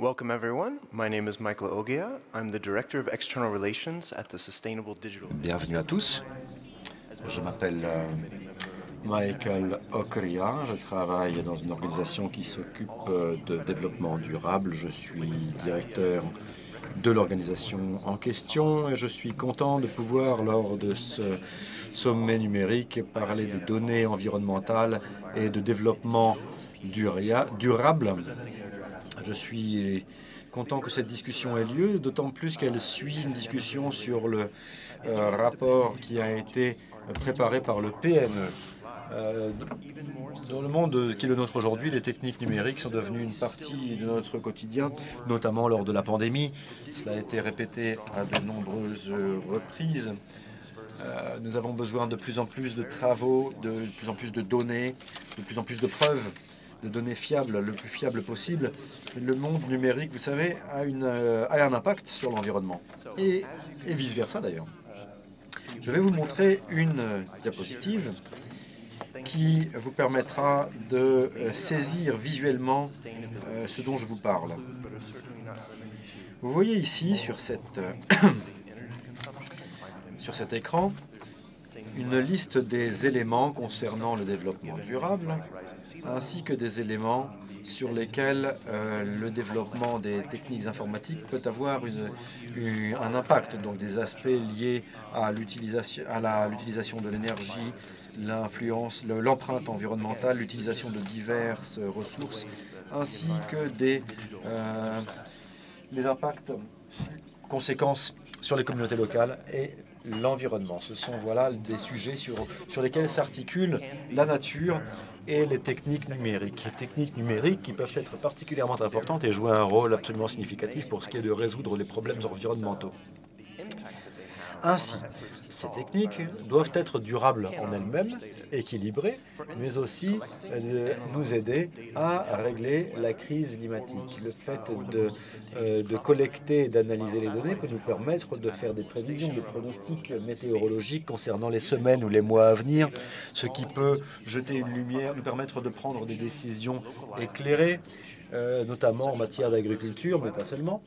Welcome, everyone. My name is Michael. I'm the Director of External Relations at the Sustainable Digital. Bienvenue à tous. Je m'appelle euh, Michael Okria. Je travaille dans une organisation qui s'occupe euh, de développement durable. Je suis directeur de l'organisation en question et je suis content de pouvoir, lors de ce sommet numérique, parler des données environnementales et de développement durable. Je suis content que cette discussion ait lieu, d'autant plus qu'elle suit une discussion sur le euh, rapport qui a été préparé par le PNE. Euh, dans le monde qui est le nôtre aujourd'hui, les techniques numériques sont devenues une partie de notre quotidien, notamment lors de la pandémie. Cela a été répété à de nombreuses reprises. Euh, nous avons besoin de plus en plus de travaux, de plus en plus de données, de plus en plus de preuves, de données fiables, le plus fiable possible. Le monde numérique, vous savez, a, euh, un impact sur l'environnement. Et, vice-versa d'ailleurs. Je vais vous montrer une diapositive qui vous permettra de euh, saisir visuellement euh, ce dont je vous parle. Vous voyez ici sur cet écran une liste des éléments concernant le développement durable, ainsi que des éléments sur lesquels euh, le développement des techniques informatiques peut avoir un impact, donc des aspects liés à l'utilisation de l'énergie, l'influence, le- l'empreinte environnementale, l'utilisation de diverses ressources, ainsi que des euh, les impacts, conséquences sur les communautés locales et l'environnement. Ce sont voilà des sujets sur, sur lesquels s'articulent la nature et les techniques numériques. Les techniques numériques qui peuvent être particulièrement importantes et jouer un rôle absolument significatif pour ce qui est de résoudre les problèmes environnementaux. Ainsi, ces techniques doivent être durables en elles-mêmes, équilibrées, mais aussi euh, nous aider à régler la crise climatique. Le fait de, euh, de collecter et d'analyser les données peut nous permettre de faire des prévisions, des pronostics météorologiques concernant les semaines ou les mois à venir, ce qui peut jeter une lumière, nous permettre de prendre des décisions éclairées, euh, notamment en matière d'agriculture, mais pas seulement.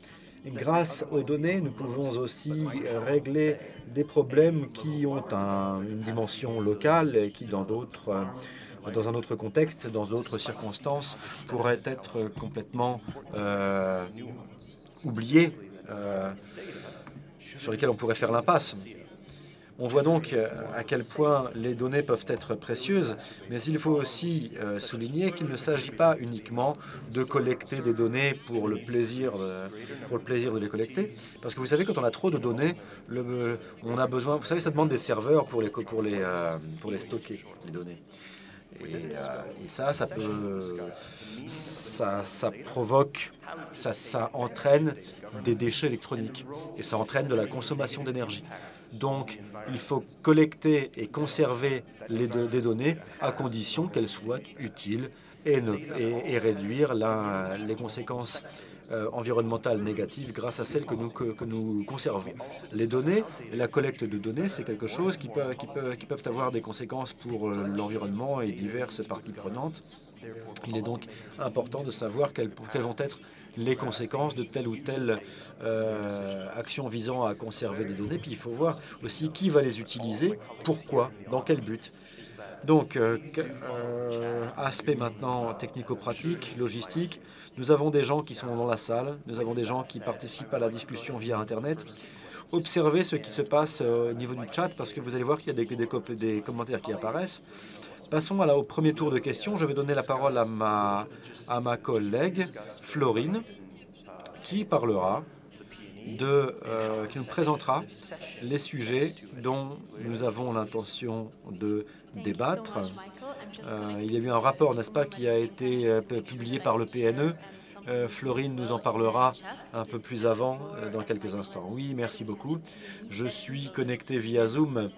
Grâce aux données, nous pouvons aussi euh, régler des problèmes qui ont un- une dimension locale et qui, dans d'autres, euh, dans un autre contexte, dans d'autres circonstances, pourraient être complètement euh, oubliés, sur lesquels on pourrait faire l'impasse. On voit donc euh, à quel point les données peuvent être précieuses, mais il faut aussi euh, souligner qu'il ne s'agit pas uniquement de collecter des données pour le plaisir, euh, pour le plaisir de les collecter, parce que vous savez quand on a trop de données, on a besoin, vous savez, ça demande des serveurs pour les pour les pour les stocker les données. Et, et ça, ça peut, ça, ça provoque, ça, ça entraîne des déchets électroniques et ça entraîne de la consommation d'énergie. Donc, il faut collecter et conserver des données à condition qu'elles soient utiles et, réduire les conséquences euh, environnementales négatives grâce à celles que nous, conservons. Les données, la collecte de données, c'est quelque chose qui, peut, avoir des conséquences pour euh, l'environnement et diverses parties prenantes. Il est donc important de savoir quelles, quelles vont être les conséquences de telle ou telle euh, action visant à conserver des données. Puis il faut voir aussi qui va les utiliser, pourquoi, dans quel but. Donc, euh, euh, aspect maintenant technico-pratique, logistique. Nous avons des gens qui sont dans la salle, nous avons des gens qui participent à la discussion via Internet. Observez ce qui se passe au niveau du chat parce que vous allez voir qu'il y a des commentaires qui apparaissent. Passons la- au premier tour de questions. Je vais donner la parole à ma, collègue Florine qui parlera euh, qui nous présentera les sujets dont nous avons l'intention de débattre. Euh, il y a eu un rapport, n'est-ce pas, qui a été euh, pu- publié par le PNE Florine nous en parlera un peu plus avant, dans quelques instants. Oui, merci beaucoup. Je suis connecté via Zoom.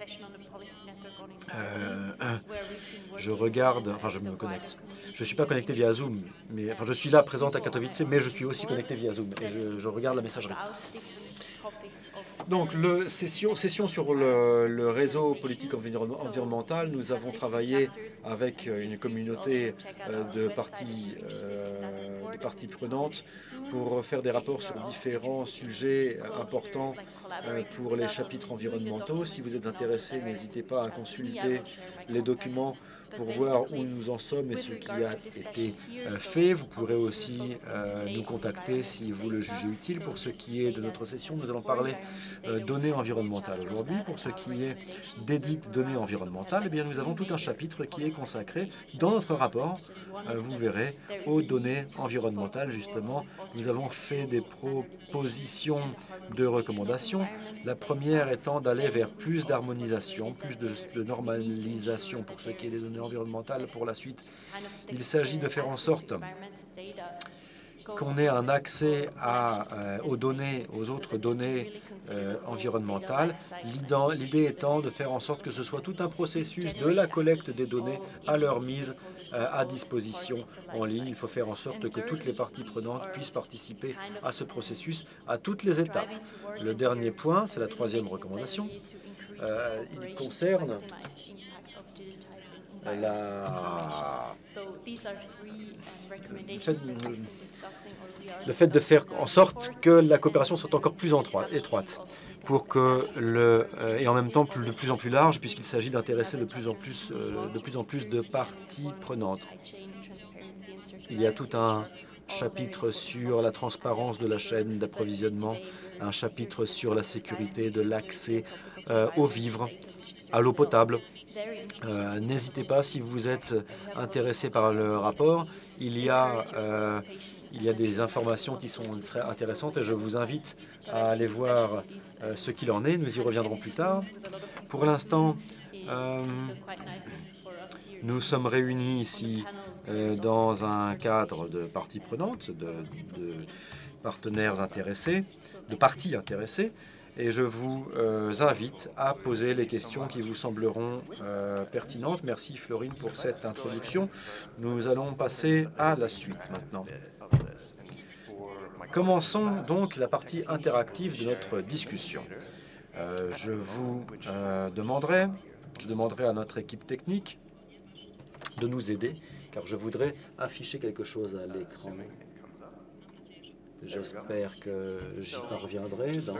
Je regarde, enfin je me connecte. Je ne suis pas connecté via Zoom, mais enfin je suis là présente à Katowice, mais je suis aussi connecté via Zoom et je, je regarde la messagerie. Donc, le session, session sur le, le réseau politique environ- environnemental, nous avons travaillé avec euh, une communauté euh, de parties, euh, de parties prenantes pour faire des rapports sur différents sujets importants euh, pour les chapitres environnementaux. Si vous êtes intéressé, n'hésitez pas à consulter les documents pour voir où nous en sommes et ce qui a été euh, fait. Vous pourrez aussi euh, nous contacter si vous le jugez utile. Pour ce qui est de notre session, nous allons parler euh, données environnementales aujourd'hui. Pour ce qui est des dites données environnementales, eh bien, nous avons tout un chapitre qui est consacré dans notre rapport, vous verrez, aux données environnementales. Justement, nous avons fait des propositions de recommandations. La première étant d'aller vers plus d'harmonisation, plus de, de normalisation pour ce qui est des données environnementales pour la suite. Il s'agit de faire en sorte qu'on ait un accès euh, aux données, aux autres données euh, environnementales. L'idée étant de faire en sorte que ce soit tout un processus de la collecte des données à leur mise euh, à disposition en ligne. Il faut faire en sorte que toutes les parties prenantes puissent participer à ce processus à toutes les étapes. Le dernier point, c'est la troisième recommandation. Il concerne la, le fait, le fait de faire en sorte que la coopération soit encore plus étroite pour que le euh, et en même temps plus- de plus en plus large puisqu'il s'agit d'intéresser de plus en plus euh, de plus en plus de parties prenantes. Il y a tout un chapitre sur la transparence de la chaîne d'approvisionnement, un chapitre sur la sécurité de l'accès euh, aux vivres, à l'eau potable. Euh, N'hésitez pas si vous êtes intéressé par le rapport. Il y a, euh, il y a des informations qui sont très intéressantes et je vous invite à aller voir euh, ce qu'il en est. Nous y reviendrons plus tard. Pour l'instant, nous sommes réunis ici dans un cadre de parties prenantes, de partenaires intéressés, de parties intéressées, et je vous euh, invite à poser les questions qui vous sembleront euh, pertinentes. Merci Florine pour cette introduction. Nous allons passer à la suite maintenant. Commençons donc la partie interactive de notre discussion. Euh, je vous demanderai, je demanderai à notre équipe technique de nous aider, car je voudrais afficher quelque chose à l'écran. J'espère que j'y parviendrai dans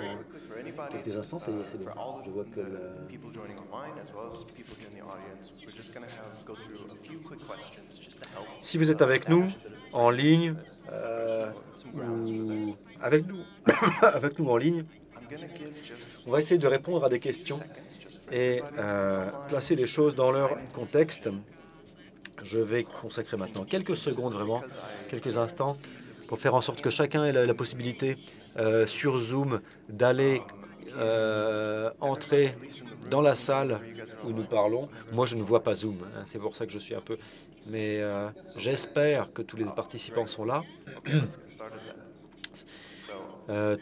quelques instants. Ça y est, c'est bon. Je vois que le- people joining online as well as people here in the audience. We're just going to have go through a few quick questions just to help. Si vous êtes avec nous en ligne, euh, ou avec nous, avec nous en ligne, on va essayer de répondre à des questions et euh, placer les choses dans leur contexte. Je vais consacrer maintenant quelques secondes, vraiment, quelques instants, pour faire en sorte que chacun ait la, possibilité euh, sur Zoom d'aller euh, entrer dans la salle où nous parlons. Moi, je ne vois pas Zoom, hein, c'est pour ça que je suis un peu... Mais euh, j'espère que tous les participants sont là.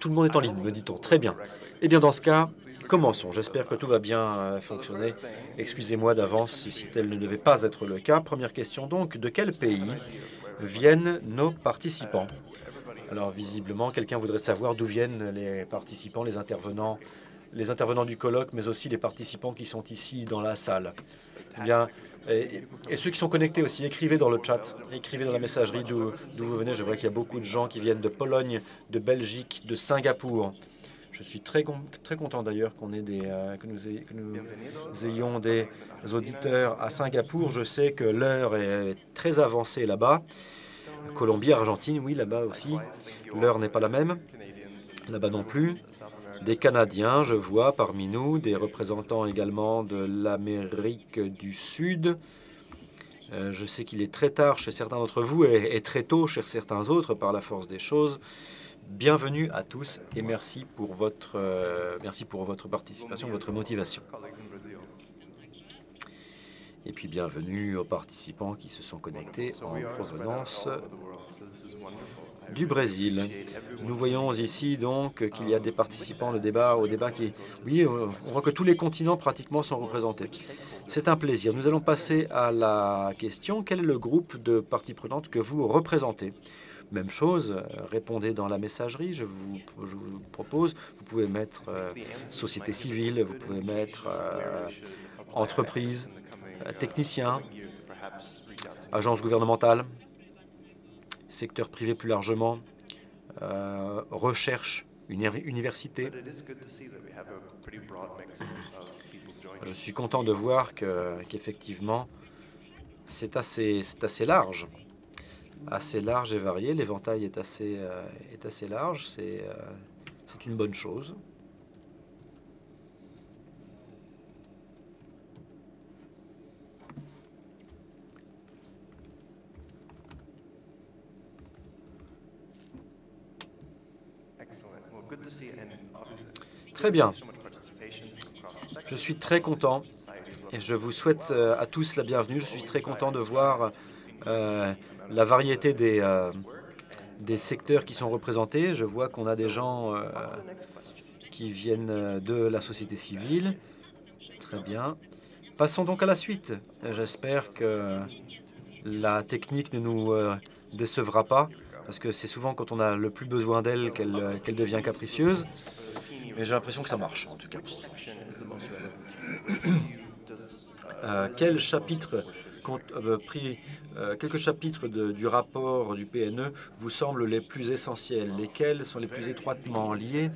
Tout le monde est en ligne, me dit-on. Très bien. Eh bien, dans ce cas, commençons. J'espère que tout va bien fonctionner. Excusez-moi d'avance si tel ne devait pas être le cas. Première question donc, de quel pays viennent nos participants Alors, visiblement, quelqu'un voudrait savoir d'où viennent les participants, les intervenants, les intervenants du colloque, mais aussi les participants qui sont ici dans la salle. Eh bien, et, et ceux qui sont connectés aussi, écrivez dans le chat, écrivez dans la messagerie d'où d'où vous venez. Je vois qu'il y a beaucoup de gens qui viennent de Pologne, de Belgique, de Singapour. Je suis très, très content d'ailleurs qu'on ait des, euh, que, nous ayons, que nous ayons des auditeurs à Singapour. Je sais que l'heure est très avancée là-bas. Colombie, Argentine, oui, là-bas aussi. L'heure n'est pas la même. Là-bas non plus. Des Canadiens, je vois parmi nous, des représentants également de l'Amérique du Sud. Euh, je sais qu'il est très tard chez certains d'entre vous et, et très tôt chez certains autres par la force des choses. Bienvenue à tous et merci pour votre, euh, merci pour votre participation, votre motivation. Et puis bienvenue aux participants qui se sont connectés en provenance du Brésil. Nous voyons ici donc qu'il y a des participants débat, au débat qui... Oui, on voit que tous les continents pratiquement sont représentés. C'est un plaisir. Nous allons passer à la question. Quel est le groupe de parties prenantes que vous représentez? Même chose, répondez dans la messagerie, je vous, propose. Vous pouvez mettre euh, société civile, vous pouvez mettre euh, entreprise, euh, technicien, agence gouvernementale, secteur privé plus largement, recherche, université. Je suis content de voir qu'effectivement, c'est assez, assez large assez large et varié. L'éventail est assez, euh, est assez large. C'est euh, une bonne chose. Très bien. Je suis très content et je vous souhaite euh, à tous la bienvenue. Je suis très content de voir la variété des, euh, des secteurs qui sont représentés. Je vois qu'on a des gens euh, qui viennent de la société civile. Très bien. Passons donc à la suite. J'espère que la technique ne nous euh, décevra pas, parce que c'est souvent quand on a le plus besoin d'elle qu'elle devient capricieuse. Mais j'ai l'impression que ça marche, en tout cas. quel chapitre euh, pris euh, quelques chapitres du rapport du PNE vous semblent les plus essentiels Lesquels sont les plus étroitement liés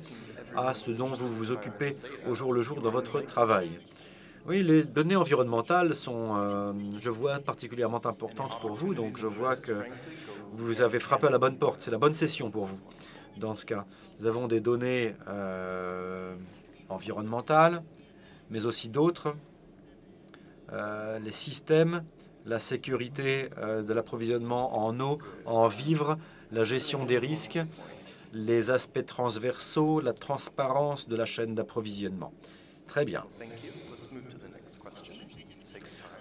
à ce dont vous vous occupez au jour le jour dans votre travail? Oui, les données environnementales sont, euh, je vois, particulièrement importantes pour vous. Donc, je vois que vous avez frappé à la bonne porte. C'est la bonne session pour vous. Dans ce cas, nous avons des données environnementales, mais aussi d'autres. les systèmes la sécurité euh, de l'approvisionnement en eau, en vivres, la gestion des risques, les aspects transversaux, la transparence de la chaîne d'approvisionnement. Très bien.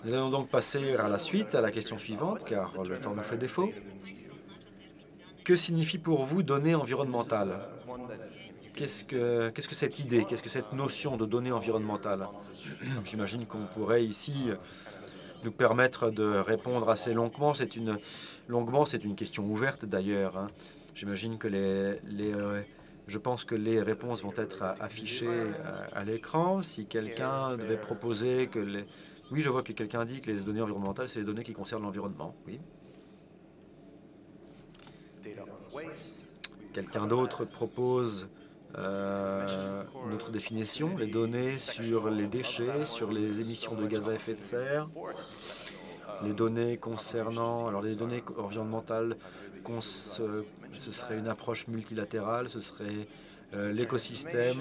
Nous allons donc passer à la suite, à la question suivante, car le temps nous fait défaut. Que signifie pour vous données environnementales? Qu'est-ce que, cette idée, qu'est-ce que cette notion de données environnementales? J'imagine qu'on pourrait ici nous permettre de répondre assez longuement. C'est une, longuement, c'est une question ouverte d'ailleurs. Hein. J'imagine que les, les euh, je pense que les réponses vont être affichées euh, à, l'écran. Si quelqu'un devait proposer que les... Oui, je vois que quelqu'un dit que les données environnementales, c'est les données qui concernent l'environnement. Oui. Quelqu'un d'autre propose euh, notre définition, les données sur les déchets, sur les émissions de gaz à effet de serre, les données concernant, alors les données environnementales, ce, serait une approche multilatérale, ce serait euh, l'écosystème,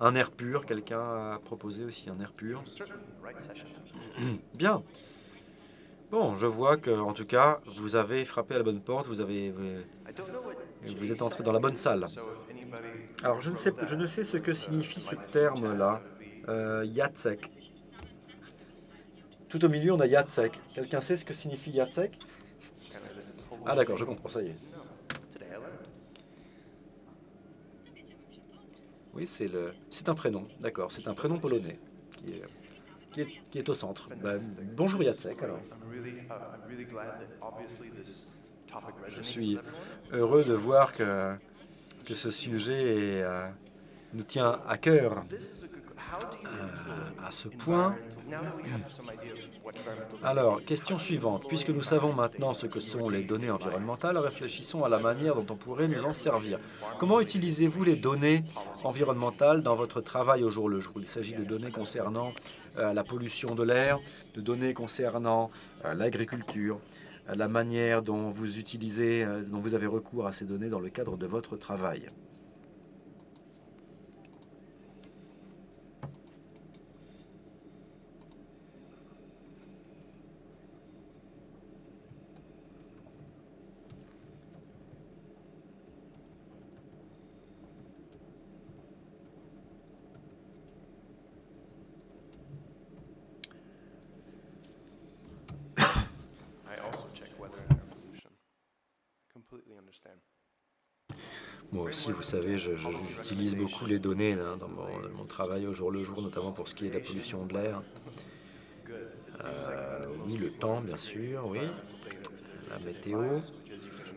un air pur, quelqu'un a proposé aussi un air pur. Bien. Bon, je vois que, en tout cas, vous avez frappé à la bonne porte, vous avez, vous êtes entré dans la bonne salle. Alors, je ne sais, je ne sais ce que signifie ce terme-là, euh. Tout au milieu, on a Yatsek. Quelqu'un sait ce que signifie Yatsek Ah d'accord, je comprends, ça y est. Oui, c'est le, c'est un prénom, d'accord, c'est un prénom polonais qui est, qui est, au centre. Ben, bonjour Yatsek, alors. Je suis heureux de voir que que ce sujet euh, nous tient à cœur euh, à ce point. Alors, question suivante. Puisque nous savons maintenant ce que sont les données environnementales, réfléchissons à la manière dont on pourrait nous en servir. Comment utilisez-vous les données environnementales dans votre travail au jour le jour? Il s'agit de données concernant euh, la pollution de l'air, de données concernant l'agriculture, la manière dont vous utilisez, euh, dont vous avez recours à ces données dans le cadre de votre travail. Moi aussi, vous savez, j'utilise beaucoup les données dans mon, travail au jour le jour, notamment pour ce qui est de la pollution de l'air. Euh, oui, le temps, bien sûr, oui. La météo.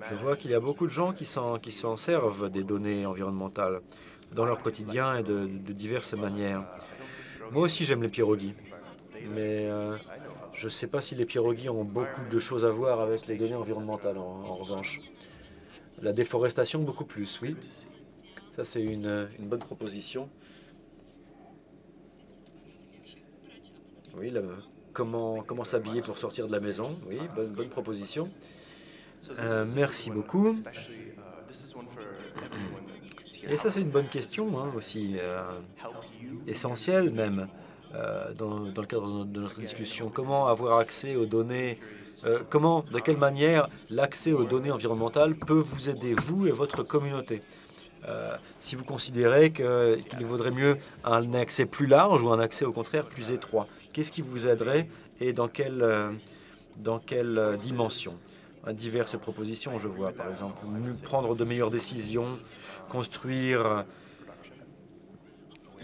Je vois qu'il y a beaucoup de gens qui s'en servent des données environnementales dans leur quotidien et de, diverses manières. Moi aussi, j'aime les pirogues, mais euh, je ne sais pas si les pirogues ont beaucoup de choses à voir avec les données environnementales, en revanche. La déforestation, beaucoup plus, oui. Ça, c'est une, bonne proposition. Oui, comment, comment s'habiller pour sortir de la maison, oui, bonne, proposition. Euh, merci beaucoup. Et ça, c'est une bonne question hein, aussi, euh, essentielle même. Euh, dans, le cadre de notre discussion. Comment avoir accès aux données euh, Comment, de quelle manière l'accès aux données environnementales peut vous aider, vous et votre communauté euh, si vous considérez qu'il vaudrait mieux un accès plus large ou un accès au contraire plus étroit, qu'est-ce qui vous aiderait et dans quelle, dans quelle dimension? Diverses propositions, je vois par exemple prendre de meilleures décisions, construire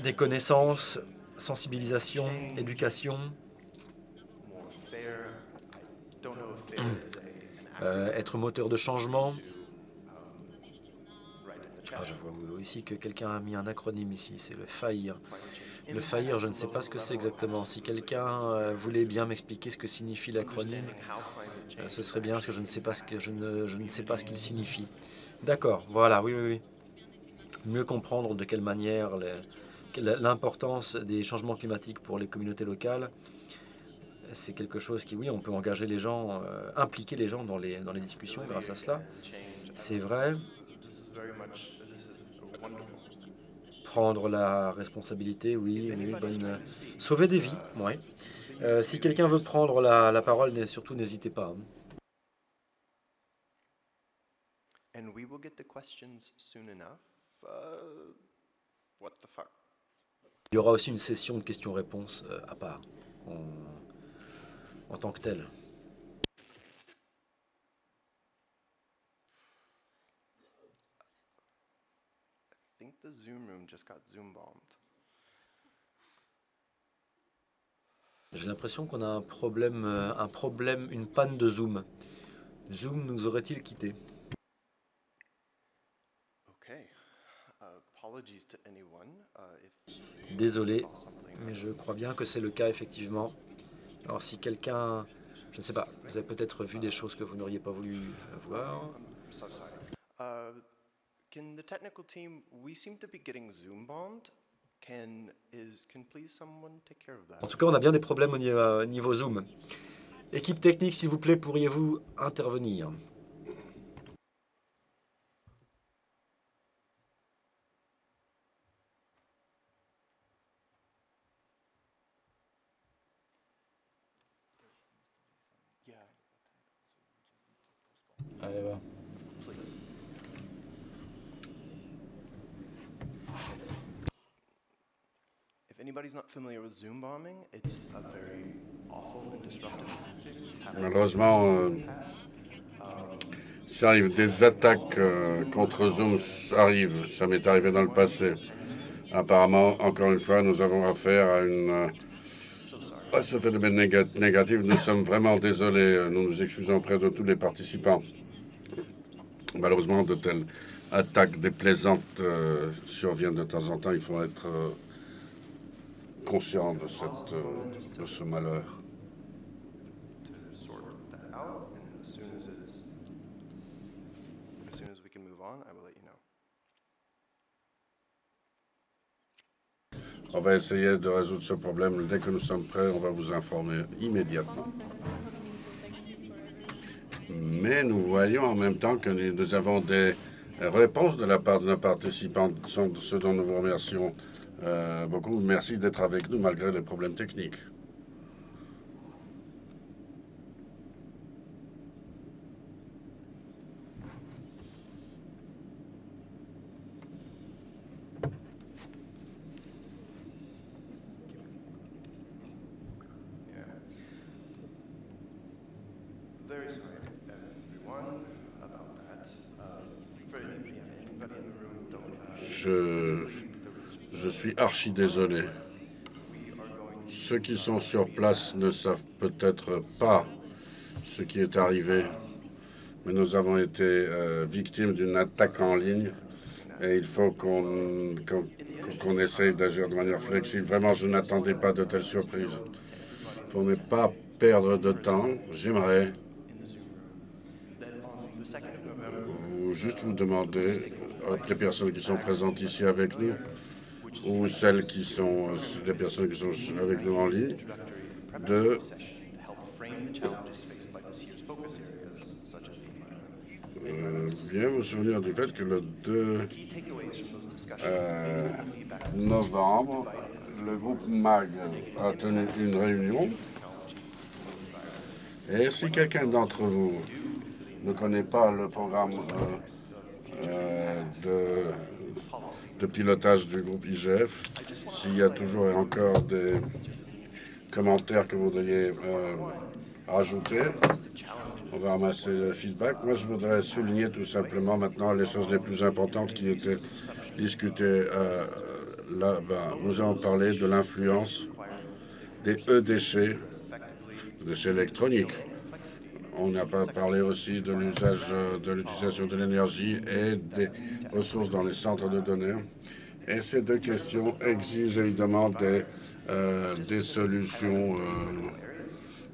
des connaissances sensibilisation, éducation, euh, être moteur de changement. Ah, je vois ici que quelqu'un a mis un acronyme ici, c'est le FAIR. Le FAIR, je ne sais pas ce que c'est exactement. Si quelqu'un euh, voulait bien m'expliquer ce que signifie l'acronyme, euh, ce serait bien, parce que je ne sais pas ce qu'il signifie. D'accord, voilà, oui, oui, oui. Mieux comprendre de quelle manière l'importance des changements climatiques pour les communautés locales, c'est quelque chose qui, oui, on peut engager les gens, euh, impliquer les gens dans les, dans les discussions grâce à cela. C'est vrai. Prendre la responsabilité, oui, oui bonne... sauver des vies, oui. Euh, si quelqu'un veut prendre la, la parole, surtout n'hésitez pas. Hein. And we will get the questions soon enough. Uh, what the fuck? Il y aura aussi une session de questions-réponses euh, à part, en, tant que telle. J'ai l'impression qu'on a un problème, euh, un problème, une panne de Zoom. Zoom nous aurait-il quitté? Uh, Désolé, mais je crois bien que c'est le cas effectivement. Alors si quelqu'un, je ne sais pas, vous avez peut-être vu des choses que vous n'auriez pas voulu voir. En tout cas, on a bien des problèmes au niveau, niveau Zoom. Équipe technique, s'il vous plaît, pourriez-vous intervenir? Malheureusement, euh, ça des attaques euh, contre Zoom arrivent. Ça m'est arrivé dans le passé. Apparemment, encore une fois, nous avons affaire à euh, à ce phénomène négatif. Nous sommes vraiment désolés. Nous nous excusons auprès de tous les participants. Malheureusement, de telles attaques déplaisantes surviennent de temps en temps. Il faut être conscient de, cette, de ce malheur. On va essayer de résoudre ce problème. Dès que nous sommes prêts, on va vous informer immédiatement. Mais nous voyons en même temps que nous avons des réponses de la part de nos participants, ce dont nous vous remercions beaucoup. Merci d'être avec nous malgré les problèmes techniques. very sorry, everyone, about that. Uh, for anybody in the room je, je suis archi désolé. Ceux qui sont sur place ne savent peut-être pas ce qui est arrivé, mais nous avons été euh, victimes d'une attaque en ligne et il faut qu'on essaye d'agir de manière flexible. Vraiment, je n'attendais pas de telles surprises. Pour ne pas perdre de temps, j'aimerais juste vous demander, les personnes qui sont présentes ici avec nous, ou celles qui sont, les personnes qui sont avec nous en ligne, de euh, bien vous souvenir du fait que le 2 euh, novembre, le groupe MAG a tenu une réunion. Et si quelqu'un d'entre vous ne connaît pas le programme euh, de, de, pilotage du groupe IGF, s'il y a toujours et encore des commentaires que vous voudriez rajouter, on va ramasser le feedback. Moi, je voudrais souligner tout simplement maintenant les choses les plus importantes qui étaient discutées euh, là-bas. Nous avons parlé de l'influence des E-déchets, déchets électroniques. On n'a pas parlé aussi de l'usage de l'utilisation de l'énergie et des ressources dans les centres de données. Et ces deux questions exigent évidemment des, euh, des solutions euh,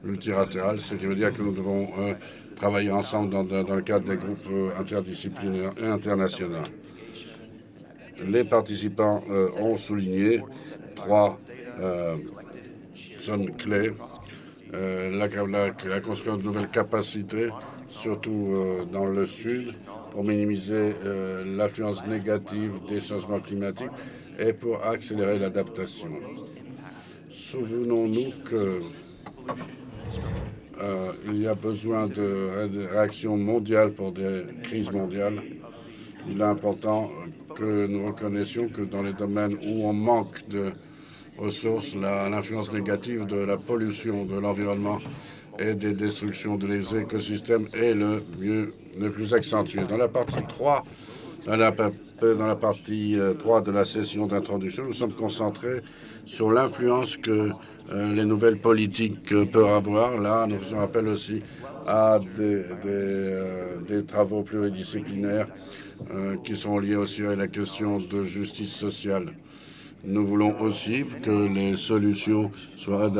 multilatéral, ce qui veut dire que nous devons euh, travailler ensemble dans, le cadre des groupes euh, interdisciplinaires et internationaux. Les participants euh, ont souligné trois zones clés. La, la, construction de nouvelles capacités, surtout dans le sud, pour minimiser l'influence négative des changements climatiques et pour accélérer l'adaptation. Souvenons-nous que euh, il y a besoin de réactions mondiales pour des crises mondiales. Il est important que nous reconnaissions que dans les domaines où on manque de ressources, l'influence négative de la pollution de l'environnement et des destructions des écosystèmes est le mieux, le plus accentué. Dans la partie 3, dans la, partie 3 euh, de la session d'introduction, nous sommes concentrés sur l'influence que euh, les nouvelles politiques peuvent avoir. Là, nous faisons appel aussi à des, euh, travaux pluridisciplinaires euh, qui sont liés aussi à la question de justice sociale. Nous voulons aussi que les solutions soient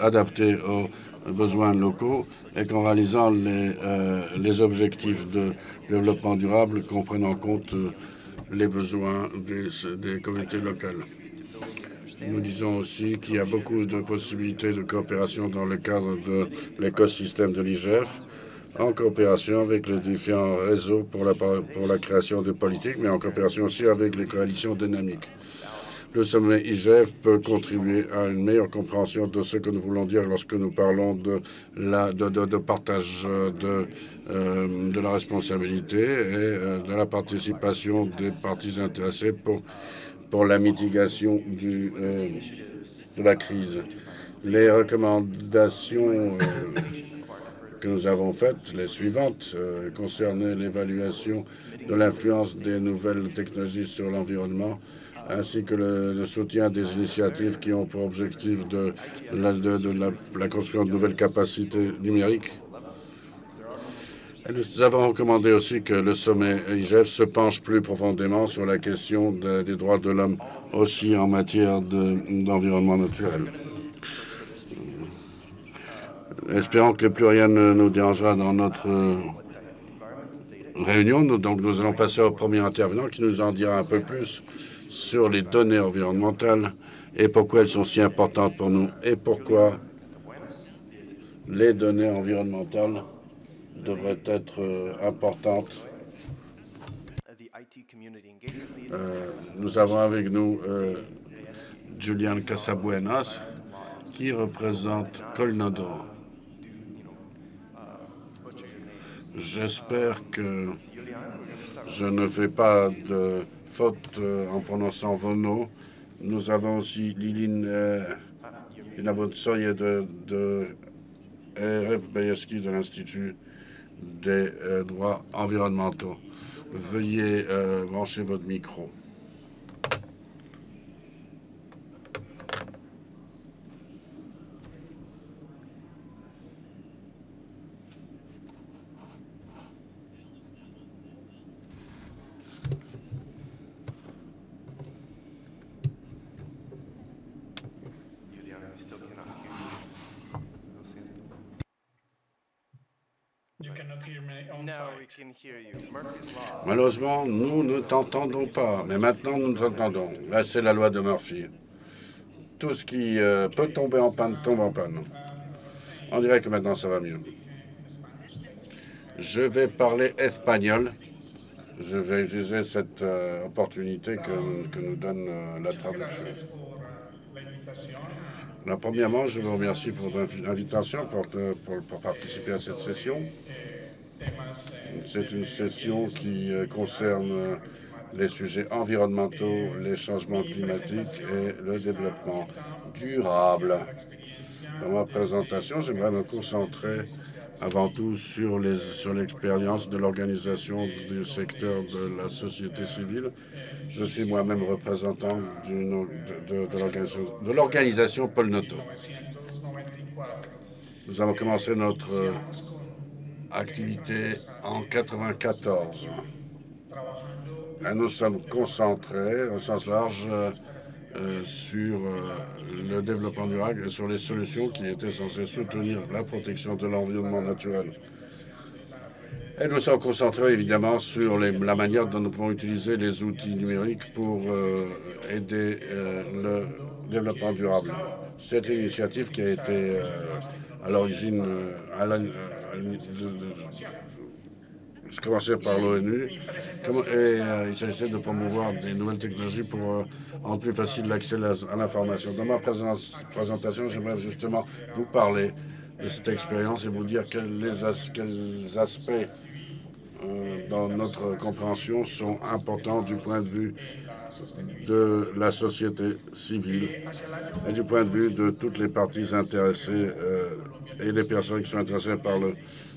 adaptées, aux besoins locaux et qu'en réalisant les, les, objectifs de développement durable, qu'on prenne en compte les besoins des, des communautés locales. Nous disons aussi qu'il y a beaucoup de possibilités de coopération dans le cadre de l'écosystème de l'IGF, en coopération avec les différents réseaux pour la, pour la création de politiques, mais en coopération aussi avec les coalitions dynamiques. Le sommet IGF peut contribuer à une meilleure compréhension de ce que nous voulons dire lorsque nous parlons de, partage de, euh, de la responsabilité et euh, de la participation des parties intéressées pour la mitigation euh, de la crise. Les recommandations que nous avons faites, les suivantes, concernaient l'évaluation de l'influence des nouvelles technologies sur l'environnement, ainsi que le, soutien des initiatives qui ont pour objectif de, la, construction de nouvelles capacités numériques nous avons recommandé aussi que le sommet IGF se penche plus profondément sur la question des droits de l'homme, aussi en matière d'environnement naturel. Espérons que plus rien ne nous dérangera dans notre réunion. donc, nous allons passer au premier intervenant qui nous en dira un peu plus sur les données environnementales et pourquoi elles sont si importantes pour nous et pourquoi les données environnementales devrait être euh, importante. Euh, nous avons avec nous euh, Julian Casabuenas, qui représente Colnado. J'espère que je ne fais pas de faute en prononçant vos noms. Nous avons aussi Liline euh, de, de RF Bayeski de l'Institut des euh, droits environnementaux. Veuillez euh, brancher votre micro. Juliana, we still cannot hear you. Lo siento. You cannot hear me on Now we site. can hear you. Murphy's Law. Malheureusement, nous ne t'entendons pas, mais maintenant nous nous entendons. Là, c'est la loi de Murphy. Tout ce qui euh, peut tomber en panne tombe en panne. On dirait que maintenant ça va mieux. Je vais parler espagnol. Je vais utiliser cette euh, opportunité que, que nous donne euh, la traduction. Là, premièrement, je vous remercie pour votre invitation pour, pour- pour participer à cette session. C'est une session qui euh, concerne euh, les sujets environnementaux, les changements climatiques et le développement durable. Dans ma présentation, j'aimerais me concentrer avant tout sur les- sur l'expérience de l'organisation du secteur de la société civile. Je suis moi-même représentant de, l'organisation- Paul Noto. Nous avons commencé notre activité en 94. Et nous sommes concentrés au sens large euh, sur euh, le développement durable et sur les solutions qui étaient censées soutenir la protection de l'environnement naturel. Et nous sommes concentrés évidemment sur la manière dont nous pouvons utiliser les outils numériques pour euh, aider le développement durable. Cette initiative qui a été à l'origine, euh, à la- de- par l'ONU, euh, il s'agissait de promouvoir des nouvelles technologies pour euh, rendre plus facile l'accès à l'information. Dans ma présentation, j'aimerais justement vous parler de cette expérience et vous dire quels, les aspects euh, dans notre compréhension sont importants du point de vue de la société civile et du point de vue de toutes les parties intéressées euh, et les personnes qui sont intéressées par le-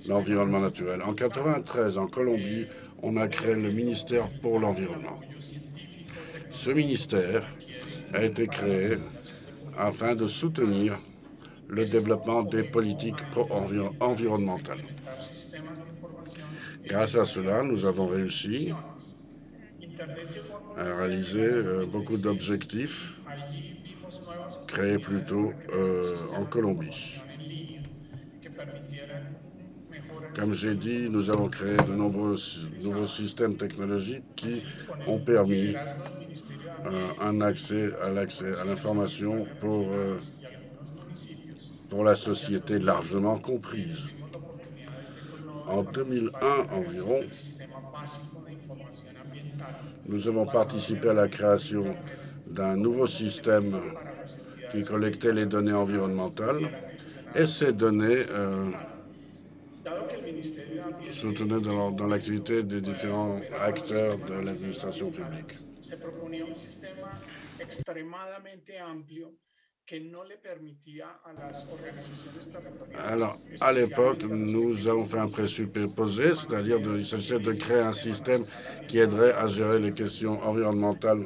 l'environnement naturel. En 93, en Colombie, on a créé le ministère pour l'environnement. Ce ministère a été créé afin de soutenir le développement des politiques environnementales. Grâce à cela, nous avons réussi à réaliser euh, beaucoup d'objectifs créés plutôt euh, en Colombie. Comme j'ai dit, nous avons créé de nombreux nouveaux systèmes technologiques qui ont permis euh, un accès à l'accès à l'information pour, pour la société largement comprise. En 2001 environ, nous avons participé à la création d'un nouveau système qui collectait les données environnementales et ces données euh, dans l'activité des différents acteurs de l'administration publique. Alors, à l'époque, nous avons fait un présupposé, c'est-à-dire qu'il s'agissait de créer un système qui aiderait à gérer les questions environnementales,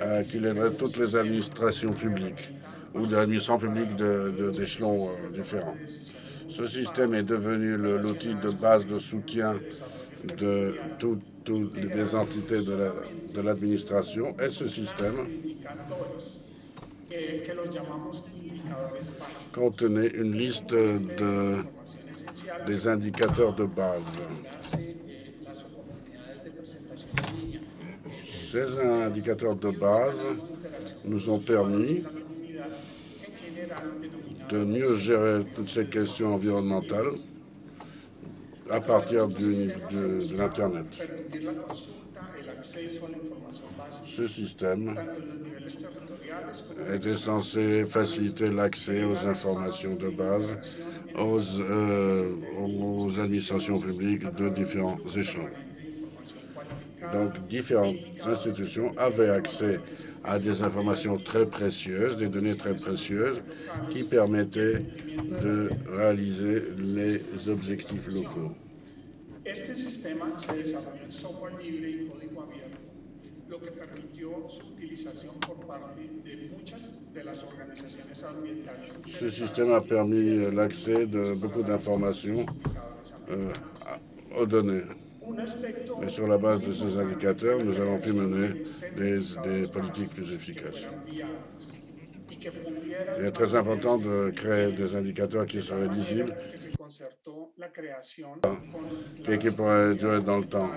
euh, qui aiderait toutes les administrations publiques ou des administrations publiques de- de- d'échelons euh, différents. Ce système est devenu l'outil de base de soutien de toutes les entités de l'administration et ce système contenait une liste de, des indicateurs de base. Ces indicateurs de base nous ont permis de mieux gérer toutes ces questions environnementales à partir du- de, de l'Internet. Ce système était censé faciliter l'accès aux informations de base aux, euh, aux administrations publiques de différents échelons? Donc, différentes institutions avaient accès à des informations très précieuses, des données très précieuses, qui permettaient de réaliser les objectifs locaux. Lo que permitió su utilización por parte de muchas de las organizaciones ambientales. Ce système a permis l'accès de beaucoup d'informations euh, aux données. Et sur la base de ces indicateurs, nous avons pu mener des, des politiques plus efficaces. Il est très important de créer des indicateurs qui seraient lisibles et qui pourraient durer dans le temps.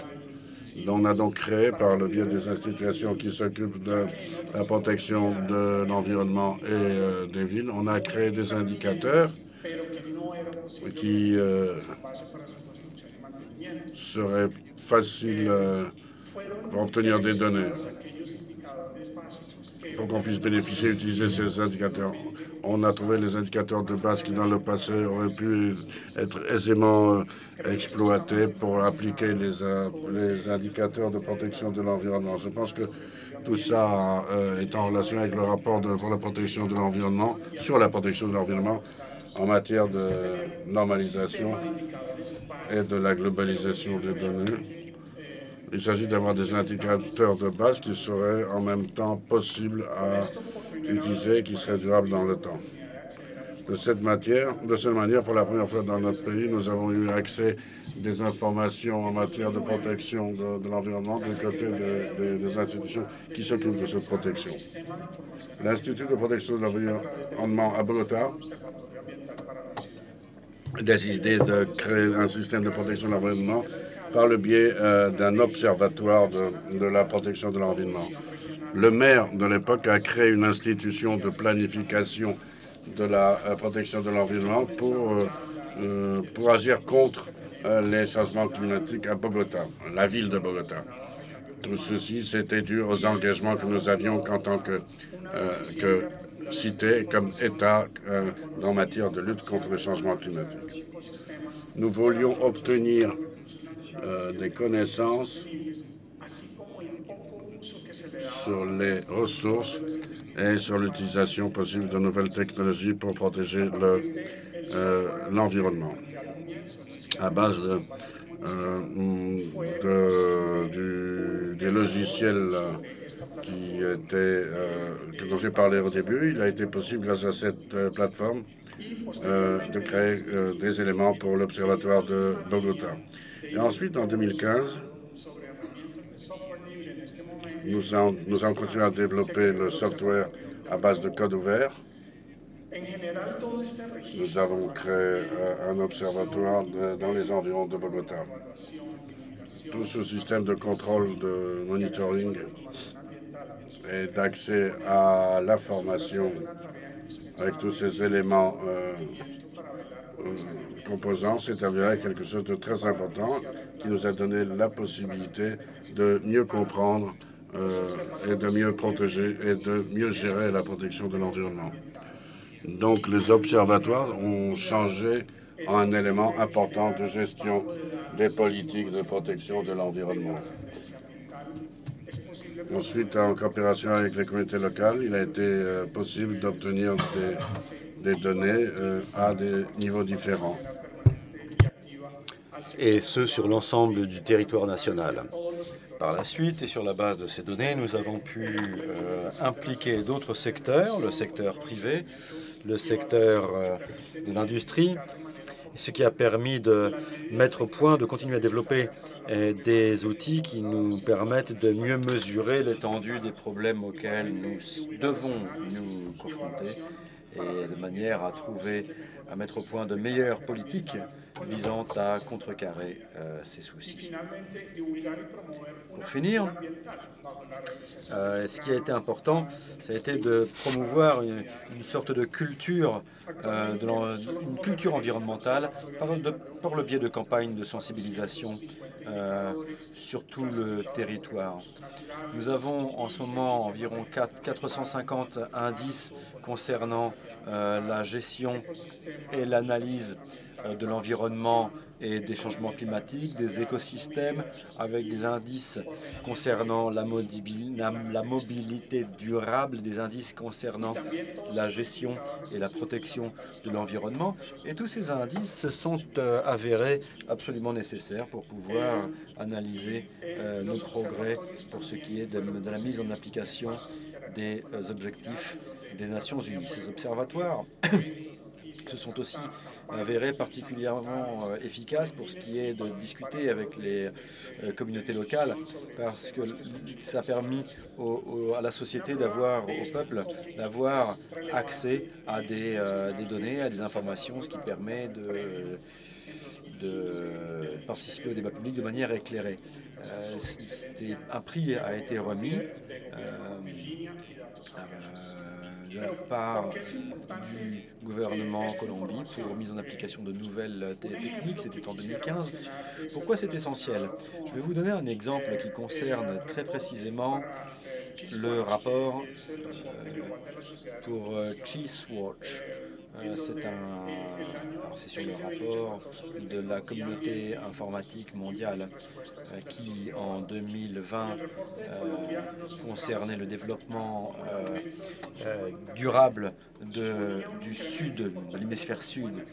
On a donc créé, par le biais des institutions qui s'occupent de la protection de l'environnement et euh, des villes, on a créé des indicateurs qui euh, seraient faciles euh, pour obtenir des données pour qu'on puisse bénéficier et utiliser ces indicateurs. On a trouvé les indicateurs de base qui, dans le passé, auraient pu être aisément euh, exploités pour appliquer les, euh, les indicateurs de protection de l'environnement. Je pense que tout ça euh, est en relation avec le rapport pour la protection de l'environnement, sur la protection de l'environnement, en matière de normalisation et de la globalisation des données. Il s'agit d'avoir des indicateurs de base qui seraient en même temps possibles à utiliser et qui seraient durables dans le temps. De cette, matière, de cette manière, pour la première fois dans notre pays, nous avons eu accès des informations en matière de protection de, l'environnement du côté des institutions qui s'occupent de cette protection. L'Institut de protection de l'environnement à Bogota a décidé de créer un système de protection de l'environnement par le biais euh, d'un observatoire de, la protection de l'environnement. Le maire de l'époque a créé une institution de planification de la euh, protection de l'environnement pour, euh, pour agir contre les changements climatiques à Bogota, la ville de Bogota. Tout ceci, c'était dû aux engagements que nous avions en tant que, cité comme État en matière de lutte contre les changements climatiques. Nous voulions obtenir euh, des connaissances sur les ressources et sur l'utilisation possible de nouvelles technologies pour protéger euh, l'environnement. à base euh, des logiciels qui étaient, dont j'ai parlé au début, il a été possible, grâce à cette plateforme, de créer des éléments pour l'Observatoire de Bogota. Et ensuite, en 2015, nous avons, nous continué à développer le software à base de code ouvert. Nous avons créé euh, un observatoire dans les environs de Bogota. Tout ce système de contrôle, de monitoring et d'accès à l'information avec tous ces éléments euh, euh, composants s'est avéré quelque chose de très important qui nous a donné la possibilité de mieux comprendre euh, et de mieux protéger et de mieux gérer la protection de l'environnement. Donc les observatoires ont changé un élément important de gestion des politiques de protection de l'environnement. Ensuite, en coopération avec les communautés locales, il a été euh, possible d'obtenir des, données euh, à des niveaux différents et ce sur l'ensemble du territoire national. Par la suite, et sur la base de ces données, nous avons pu euh, impliquer d'autres secteurs, le secteur privé, le secteur euh, de l'industrie, ce qui a permis de mettre au point, de continuer à développer euh, des outils qui nous permettent de mieux mesurer l'étendue des problèmes auxquels nous devons nous confronter et de manière à trouver, à mettre au point de meilleures politiques visant à contrecarrer euh, ces soucis. Pour finir, euh, ce qui a été important, ça a été de promouvoir une, sorte de culture, euh, une culture environnementale par, par, le biais de campagnes de sensibilisation sur tout le territoire. Nous avons en ce moment environ 4, 450 indices concernant la gestion et l'analyse de l'environnement et des changements climatiques, des écosystèmes avec des indices concernant la, mobilité durable, des indices concernant la gestion et la protection de l'environnement. Et tous ces indices se sont avérés absolument nécessaires pour pouvoir analyser nos progrès pour ce qui est de la mise en application des objectifs des Nations Unies. Ces observatoires se sont aussi avérés particulièrement euh, efficaces pour ce qui est de discuter avec les euh, communautés locales, parce que ça a permis à la société d'avoir, au peuple, d'avoir accès à des, euh, données, à des informations, ce qui permet de participer au débat public de manière éclairée. un prix a été remis de la part du gouvernement Colombie pour mise en application de nouvelles techniques. C'était en 2015. Pourquoi c'est essentiel? Je vais vous donner un exemple qui concerne très précisément le rapport euh, pour euh, Cheese Watch. Euh, c'est un, c'est sur le rapport de la communauté informatique mondiale qui, en 2020, concernait le développement durable du sud, de l'hémisphère sud,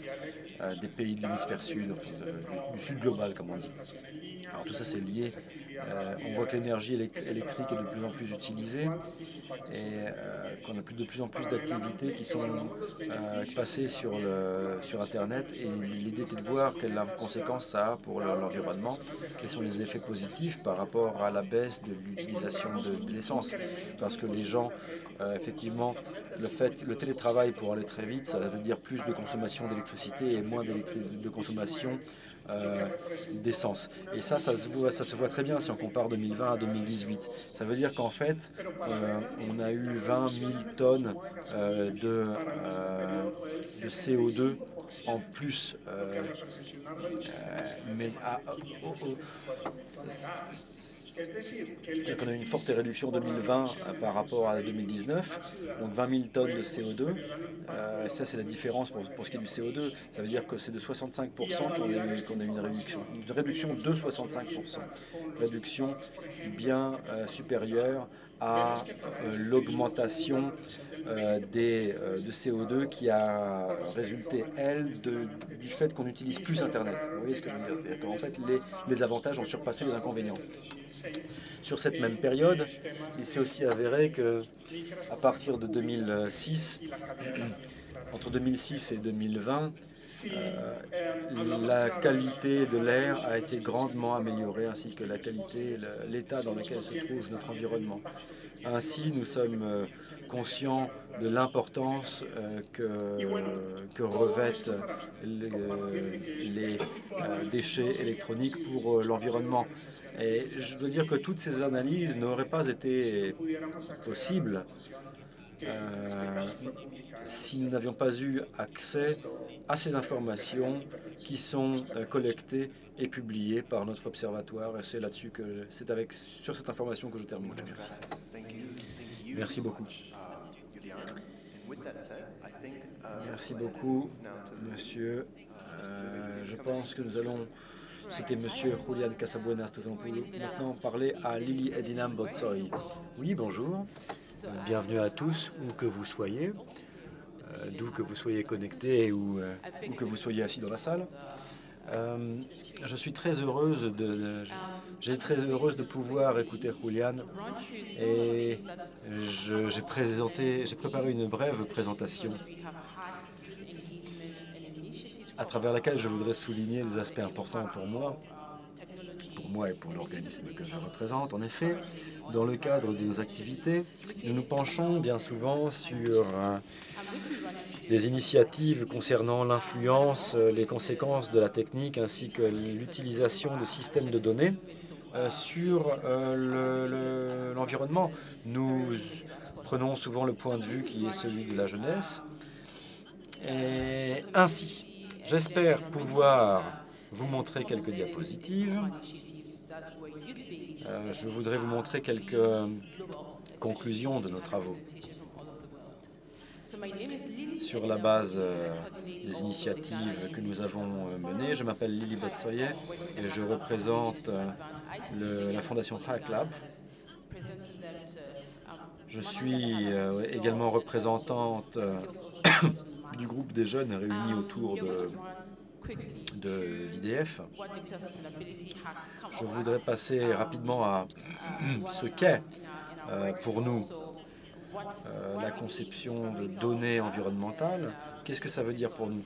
des pays de l'hémisphère sud, du, sud global, comme on dit. Alors tout ça, c'est lié euh, on voit que l'énergie électrique est de plus en plus utilisée et euh, qu'on a de plus en plus d'activités qui sont euh, passées sur, Internet. Et l'idée était de voir quelle conséquence ça a pour l'environnement, quels sont les effets positifs par rapport à la baisse de l'utilisation de, l'essence. Parce que les gens, effectivement, le fait, le télétravail pour aller très vite, ça veut dire plus de consommation d'électricité et moins de consommation euh, d'essence. Et ça, ça se, voit, très bien si on compare 2020 à 2018. Ça veut dire qu'en fait, euh, on a eu 20 000 tonnes euh, de, de, CO2 en plus. mais qu'on a eu une forte réduction 2020 euh, par rapport à 2019, donc 20 000 tonnes de CO2. Euh, ça, c'est la différence pour, pour, ce qui est du CO2. Ça veut dire que c'est de 65% qu'on a, eu, une réduction. Une réduction de 65%. Réduction bien euh, supérieure à l'augmentation des, de CO2 qui a résulté, elle, de, du fait qu'on utilise plus Internet. Vous voyez ce que je veux dire? C'est-à-dire qu'en fait, les, les avantages ont surpassé les inconvénients. Sur cette même période, il s'est aussi avéré que à partir de 2006, entre 2006 et 2020, euh, la qualité de l'air a été grandement améliorée, ainsi que la qualité, l'état dans lequel se trouve notre environnement. Ainsi, nous sommes euh, conscients de l'importance euh, que, revêtent les, les déchets électroniques pour l'environnement. Et je dois dire que toutes ces analyses n'auraient pas été possibles si nous n'avions pas eu accès à ces informations qui sont euh, collectées et publiées par notre observatoire. Et c'est là-dessus que c'est avec sur cette information que je termine. Merci. Merci beaucoup. Merci beaucoup, monsieur. Euh, je pense que nous allons. C'était monsieur Julian Casabuenas. Nous allons maintenant parler à Lily Edinam Botsoy. Oui, bonjour. Bienvenue à tous, où que vous soyez. Euh, d'où que vous soyez connecté ou, euh, ou, que vous soyez assis dans la salle. Euh, je suis très heureuse de, très heureuse de pouvoir écouter Julian et j'ai présenté, j'ai préparé une brève présentation à travers laquelle je voudrais souligner des aspects importants pour moi, pour moi et pour l'organisme que je représente. En effet, dans le cadre de nos activités, nous nous penchons bien souvent sur les initiatives concernant l'influence, euh, les conséquences de la technique ainsi que l'utilisation de systèmes de données euh, sur euh, l'environnement. Nous prenons souvent le point de vue qui est celui de la jeunesse. Et ainsi, j'espère pouvoir vous montrer quelques diapositives. Je voudrais vous montrer quelques conclusions de nos travaux. sur la base euh, des initiatives que nous avons euh, menées. Je m'appelle Lily Betsoye et je représente euh, la fondation Hack Lab. Je suis également représentante du groupe des jeunes réunis autour de, de l'IDF. Je voudrais passer rapidement à ce qu'est pour nous euh, la conception de données environnementales. Qu'est-ce que ça veut dire pour nous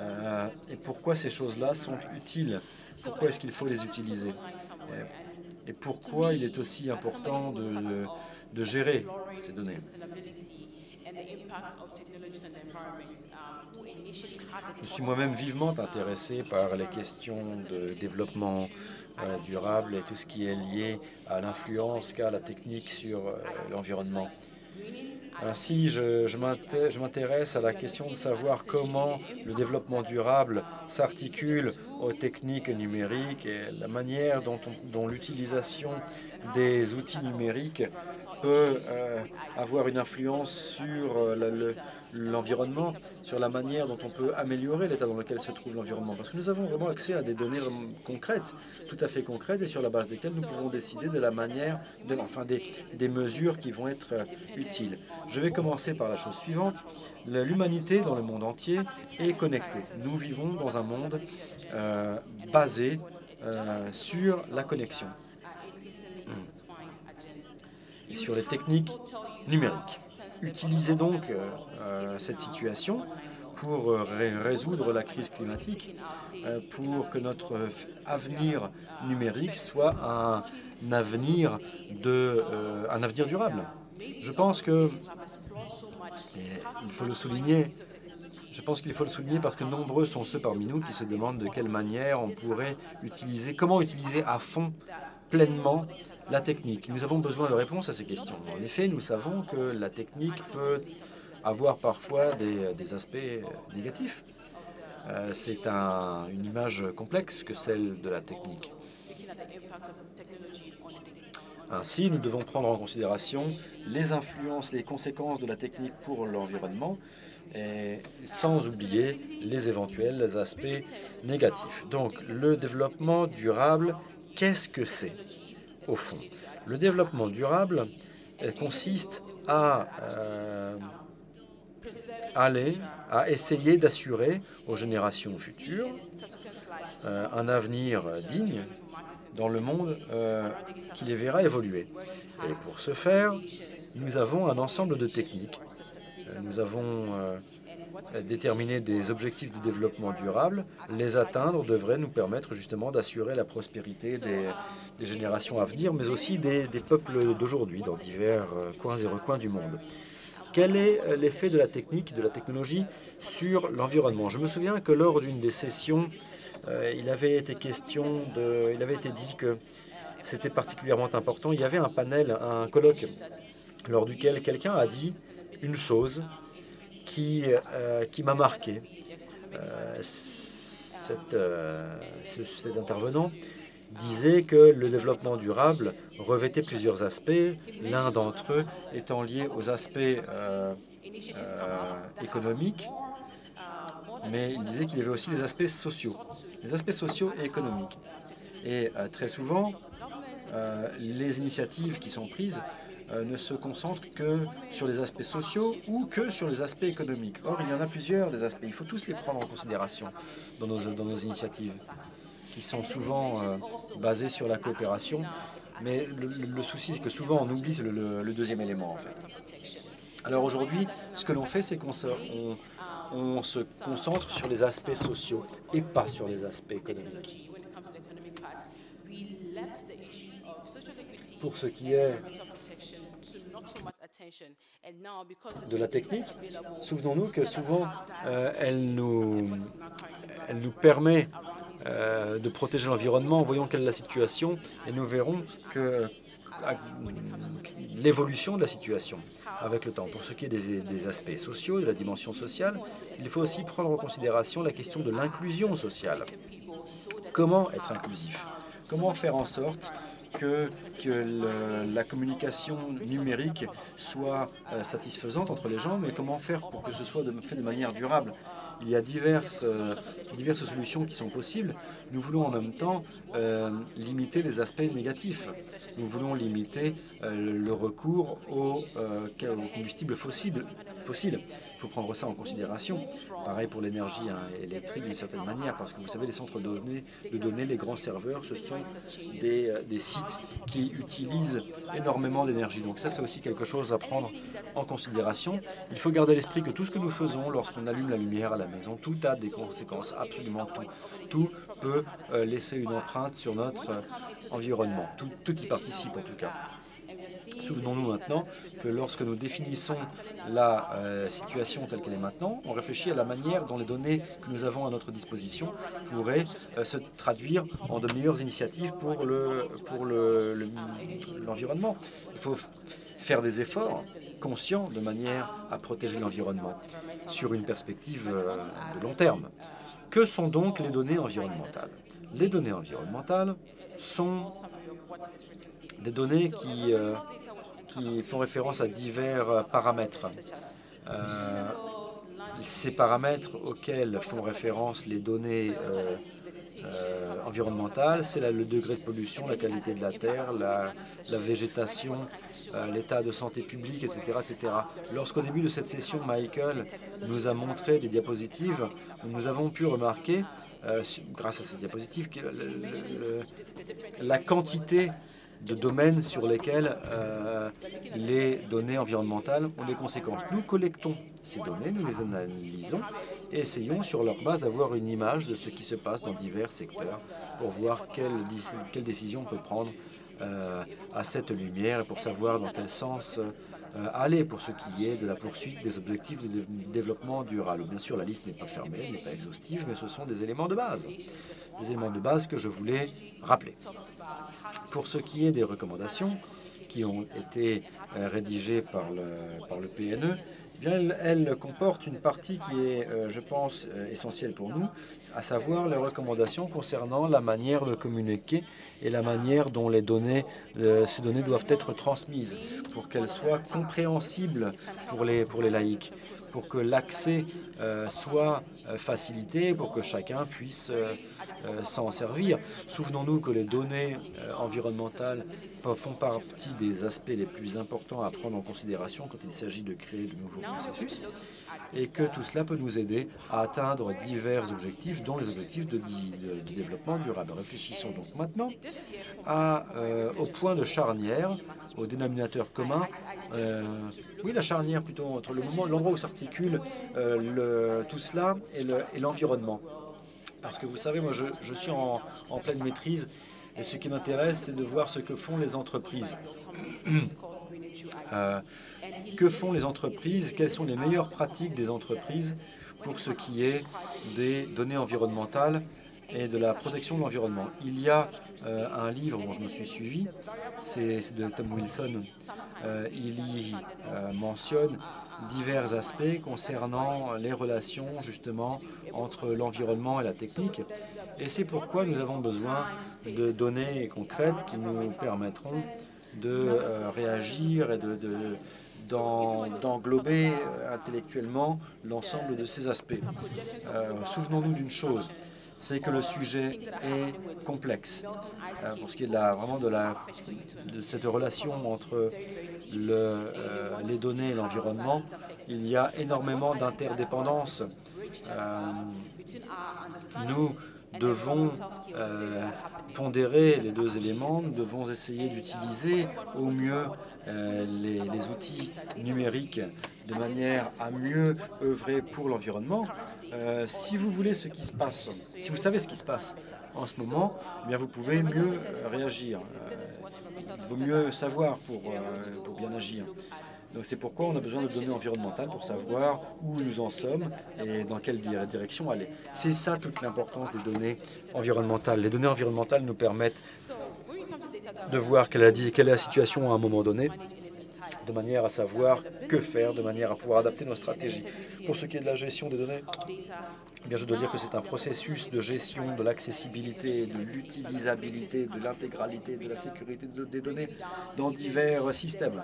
euh, Et pourquoi ces choses-là sont utiles? Pourquoi est-ce qu'il faut les utiliser? Et, pourquoi il est aussi important de, de, gérer ces données? Je suis moi-même vivement intéressé par les questions de développement euh, durable et tout ce qui est lié à l'influence qu'a la technique sur l'environnement. Ainsi, je, m'intéresse à la question de savoir comment le développement durable s'articule aux techniques numériques et la manière dont, l'utilisation des outils numériques peut euh, avoir une influence sur euh, le, l'environnement, sur la manière dont on peut améliorer l'état dans lequel se trouve l'environnement. Parce que nous avons vraiment accès à des données concrètes, tout à fait concrètes, et sur la base desquelles nous pouvons décider de la manière, enfin des, des mesures qui vont être euh, utiles. Je vais commencer par la chose suivante. L'humanité dans le monde entier est connectée. Nous vivons dans un monde euh, basé euh, sur la connexion et sur les techniques numériques. Utilisez donc euh, cette situation pour euh, résoudre la crise climatique, euh, pour que notre avenir numérique soit un avenir, de, un avenir durable. Je pense que, il faut le souligner, je pense qu'il faut le souligner parce que nombreux sont ceux parmi nous qui se demandent de quelle manière on pourrait utiliser, comment utiliser à fond, pleinement, la technique. Nous avons besoin de réponses à ces questions. En effet, nous savons que la technique peut avoir parfois des, aspects négatifs. Euh, c'est une image complexe que celle de la technique. Ainsi, nous devons prendre en considération les influences, les conséquences de la technique pour l'environnement, sans oublier les éventuels aspects négatifs. Donc, le développement durable, qu'est-ce que c'est? Au fond Le développement durable consiste à euh, aller à essayer d'assurer aux générations futures euh, un avenir digne dans le monde euh, qui les verra évoluer. Et pour ce faire, nous avons un ensemble de techniques. Nous avons déterminé des objectifs de développement durable. Les atteindre devrait nous permettre justement d'assurer la prospérité des, générations à venir, mais aussi des, peuples d'aujourd'hui dans divers coins et recoins du monde. Quel est euh, l'effet de la technique, de la technologie sur l'environnement? Je me souviens que lors d'une des sessions, euh, il avait été question de, il avait été dit que c'était particulièrement important. Il y avait un panel, un colloque, lors duquel quelqu'un a dit une chose qui, euh, qui m'a marqué. cet intervenant disait que le développement durable revêtait plusieurs aspects, l'un d'entre eux étant lié aux aspects euh, euh, économiques, mais il disait qu'il y avait aussi des aspects sociaux, les aspects sociaux et économiques. Et euh, très souvent, les initiatives qui sont prises ne se concentrent que sur les aspects sociaux ou que sur les aspects économiques. Or, il y en a plusieurs des aspects. Il faut tous les prendre en considération dans nos, dans nos initiatives qui sont souvent euh, basés sur la coopération. Mais le, souci, c'est que souvent on oublie le, deuxième élément en fait. Alors aujourd'hui, ce que l'on fait, c'est qu'on se, se concentre sur les aspects sociaux et pas sur les aspects économiques. Pour ce qui est de la technique, souvenons-nous que souvent, euh, elle, nous, elle nous permet euh, de protéger l'environnement. Voyons quelle est la situation et nous verrons que l'évolution de la situation avec le temps. Pour ce qui est des, des, aspects sociaux, de la dimension sociale, il faut aussi prendre en considération la question de l'inclusion sociale. Comment être inclusif? Comment faire en sorte que, que la communication numérique soit euh, satisfaisante entre les gens, mais comment faire pour que ce soit fait de manière durable? Il y a diverses, euh, diverses solutions qui sont possibles. Nous voulons en même temps euh, limiter les aspects négatifs. Nous voulons limiter le recours aux, combustibles fossiles. Il faut prendre ça en considération. Pareil pour l'énergie hein, électrique d'une certaine manière, parce que vous savez, les centres de données, les grands serveurs, ce sont des, des sites qui utilisent énormément d'énergie. Donc ça, c'est aussi quelque chose à prendre en considération. Il faut garder à l'esprit que tout ce que nous faisons lorsqu'on allume la lumière à la maison, tout a des conséquences, absolument tout. Tout peut euh, laisser une empreinte sur notre euh, environnement. Tout, tout y participe en tout cas. Souvenons-nous maintenant que lorsque nous définissons la euh, situation telle qu'elle est maintenant, on réfléchit à la manière dont les données que nous avons à notre disposition pourraient se traduire en de meilleures initiatives pour l'environnement. Il faut faire des efforts conscients de manière à protéger l'environnement sur une perspective euh, de long terme. Que sont donc les données environnementales? Les données environnementales sont des données qui, euh, qui font référence à divers paramètres. Euh, ces paramètres auxquels font référence les données euh, environnementale, c'est le degré de pollution, la qualité de la terre, la, végétation, euh, l'état de santé publique, etc. etc. Lorsqu'au début de cette session, Michael nous a montré des diapositives, nous avons pu remarquer, euh, grâce à ces diapositives, que la quantité de domaines sur lesquels euh, les données environnementales ont des conséquences. Nous collectons ces données, nous les analysons et essayons sur leur base d'avoir une image de ce qui se passe dans divers secteurs pour voir quelles quelle décision on peut prendre euh, à cette lumière et pour savoir dans quel sens euh, aller pour ce qui est de la poursuite des objectifs de développement durable. Bien sûr, la liste n'est pas fermée, n'est pas exhaustive, mais ce sont des éléments de base. Des éléments de base que je voulais rappeler. Pour ce qui est des recommandations qui ont été euh, rédigées par le, par le PNE, eh bien, elles, comportent une partie qui est, euh, je pense, euh, essentielle pour nous, à savoir les recommandations concernant la manière de communiquer et la manière dont les données, ces données doivent être transmises pour qu'elles soient compréhensibles pour les, pour les laïcs pour que l'accès soit facilité, pour que chacun puisse euh, s'en servir. Souvenons-nous que les données euh, environnementales font partie des aspects les plus importants à prendre en considération quand il s'agit de créer de nouveaux processus et que tout cela peut nous aider à atteindre divers objectifs, dont les objectifs de, développement durable. Réfléchissons donc maintenant euh, au point de charnière, au dénominateur commun. Oui, la charnière plutôt entre le moment, l'endroit où s'articule tout cela et l'environnement. Parce que vous savez, moi, je, suis en, pleine maîtrise et ce qui m'intéresse, c'est de voir ce que font les entreprises. Euh, que font les entreprises? Quelles sont les meilleures pratiques des entreprises pour ce qui est des données environnementales? Et de la protection de l'environnement. Il y a euh, un livre dont je me suis suivi, c'est de Tom Wilson. Euh, il y mentionne divers aspects concernant les relations justement entre l'environnement et la technique. Et c'est pourquoi nous avons besoin de données concrètes qui nous permettront de euh, réagir et de, d'englober euh, intellectuellement l'ensemble de ces aspects. Euh, souvenons-nous d'une chose, c'est que le sujet est complexe. Euh, pour ce qui est de la, vraiment de, la, de cette relation entre euh, les données et l'environnement, il y a énormément d'interdépendances. Euh, nous devons pondérer les deux éléments, nous devons essayer d'utiliser au mieux les outils numériques de manière à mieux œuvrer pour l'environnement. Euh, si vous voulez ce qui se passe, si vous savez ce qui se passe en ce moment, eh bien vous pouvez mieux euh, réagir. Euh, il vaut mieux savoir pour, pour bien agir. Donc c'est pourquoi on a besoin de données environnementales pour savoir où nous en sommes et dans quelle direction aller. C'est ça toute l'importance des données environnementales. Les données environnementales nous permettent de voir quelle est la situation à un moment donné de manière à savoir que faire, de manière à pouvoir adapter nos stratégies. Pour ce qui est de la gestion des données, eh bien, je dois dire que c'est un processus de gestion de l'accessibilité, de l'utilisabilité, de l'intégralité, de la sécurité des données dans divers systèmes.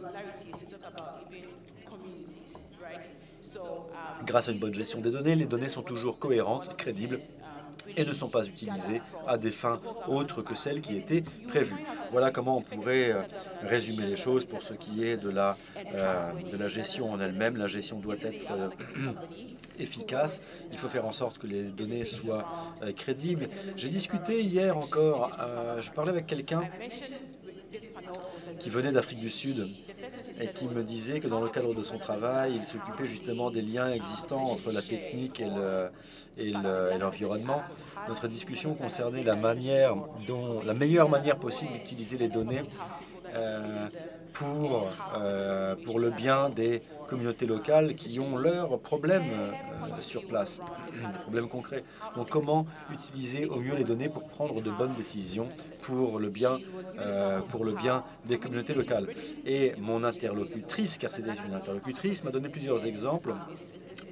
Grâce à une bonne gestion des données, les données sont toujours cohérentes, crédibles et ne sont pas utilisées à des fins autres que celles qui étaient prévues. Voilà comment on pourrait euh, résumer les choses pour ce qui est de la, euh, de la gestion en elle-même. La gestion doit être euh, efficace. Il faut faire en sorte que les données soient crédibles. J'ai discuté hier encore, je parlais avec quelqu'un qui venait d'Afrique du Sud et qui me disait que dans le cadre de son travail, il s'occupait justement des liens existants entre la technique et l'environnement. Notre discussion concernait la manière dont la meilleure manière possible d'utiliser les données euh, pour, euh, pour le bien des communautés locales qui ont leurs problèmes euh, sur place, des problèmes concrets. Donc comment utiliser au mieux les données pour prendre de bonnes décisions pour le bien, euh, pour le bien des communautés locales? Et mon interlocutrice, car c'était une interlocutrice, m'a donné plusieurs exemples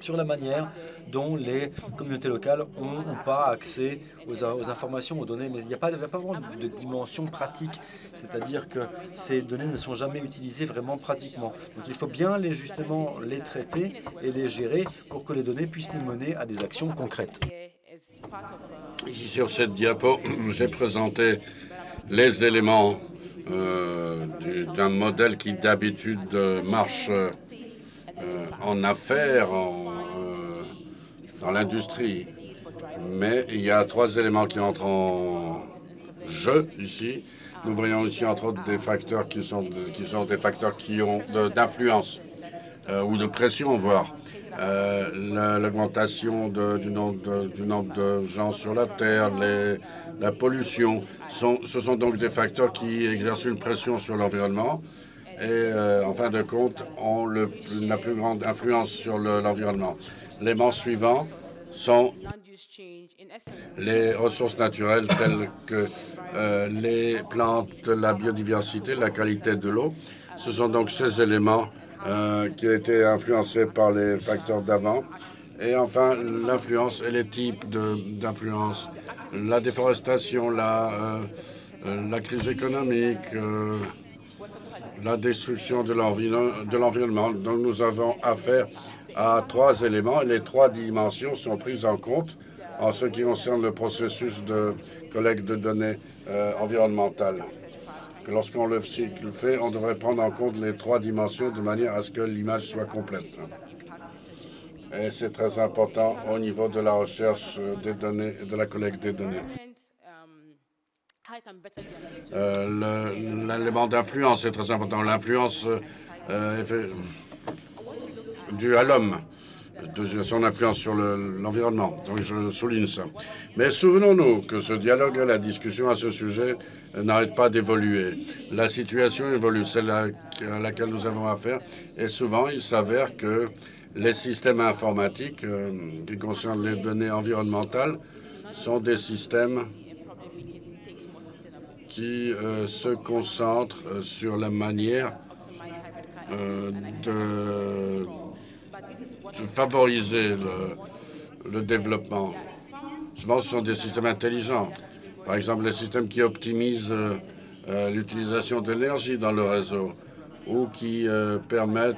sur la manière dont les communautés locales ont ou pas accès aux, informations, aux données. Mais il n'y a, pas, pas vraiment de dimension pratique, c'est-à-dire que ces données ne sont jamais utilisées vraiment pratiquement. Donc il faut bien les, justement les traiter et les gérer pour que les données puissent nous mener à des actions concrètes. Ici sur cette diapo, j'ai présenté les éléments euh, d'un modèle qui d'habitude marche euh, en affaires, euh, dans l'industrie. Mais il y a trois éléments qui entrent en jeu ici. Nous voyons ici entre autres des facteurs qui sont, qui sont des facteurs qui ont d'influence ou de pression, voire. L'augmentation du, nombre du nombre de gens sur la Terre, la pollution, ce sont donc des facteurs qui exercent une pression sur l'environnement et, euh, en fin de compte, ont le, la plus grande influence sur l'environnement. Les L'élément suivant sont les ressources naturelles telles que euh, les plantes, la biodiversité, la qualité de l'eau. Ce sont donc ces éléments euh, qui ont été influencés par les facteurs d'avant. Et enfin, l'influence et les types d'influence la déforestation, la, euh, crise économique, la destruction de l'environnement. Donc nous avons affaire à trois éléments et les trois dimensions sont prises en compte en ce qui concerne le processus de collecte de données environnementales. Lorsqu'on le fait, on devrait prendre en compte les trois dimensions de manière à ce que l'image soit complète. Et c'est très important au niveau de la recherche des données et de la collecte des données. Euh, L'élément d'influence est très important. L'influence euh, est due à l'homme, son influence sur l'environnement. Donc je souligne ça. Mais souvenons-nous que ce dialogue et la discussion à ce sujet n'arrêtent pas d'évoluer. La situation évolue, celle à laquelle nous avons affaire, et souvent il s'avère que les systèmes informatiques euh, qui concernent les données environnementales sont des systèmes qui euh, se concentrent euh, sur la manière de, favoriser le, le, développement. Souvent, ce sont des systèmes intelligents. Par exemple, les systèmes qui optimisent l'utilisation de l'énergie dans le réseau ou qui permettent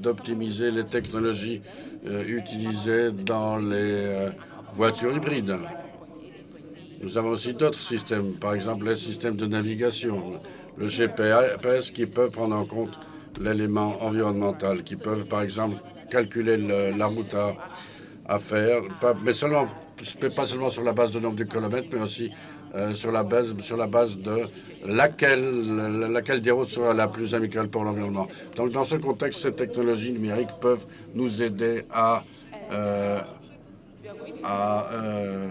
d'optimiser les technologies euh, utilisées dans les euh, voitures hybrides. Nous avons aussi d'autres systèmes, par exemple les systèmes de navigation, le GPS qui peuvent prendre en compte l'élément environnemental, qui peuvent par exemple calculer la route à, faire, mais pas seulement sur la base de nombre de kilomètres, mais aussi euh, sur, la base, sur la base de laquelle, laquelle des routes sera la plus amicale pour l'environnement. Donc, dans ce contexte, ces technologies numériques peuvent nous aider à, euh, euh,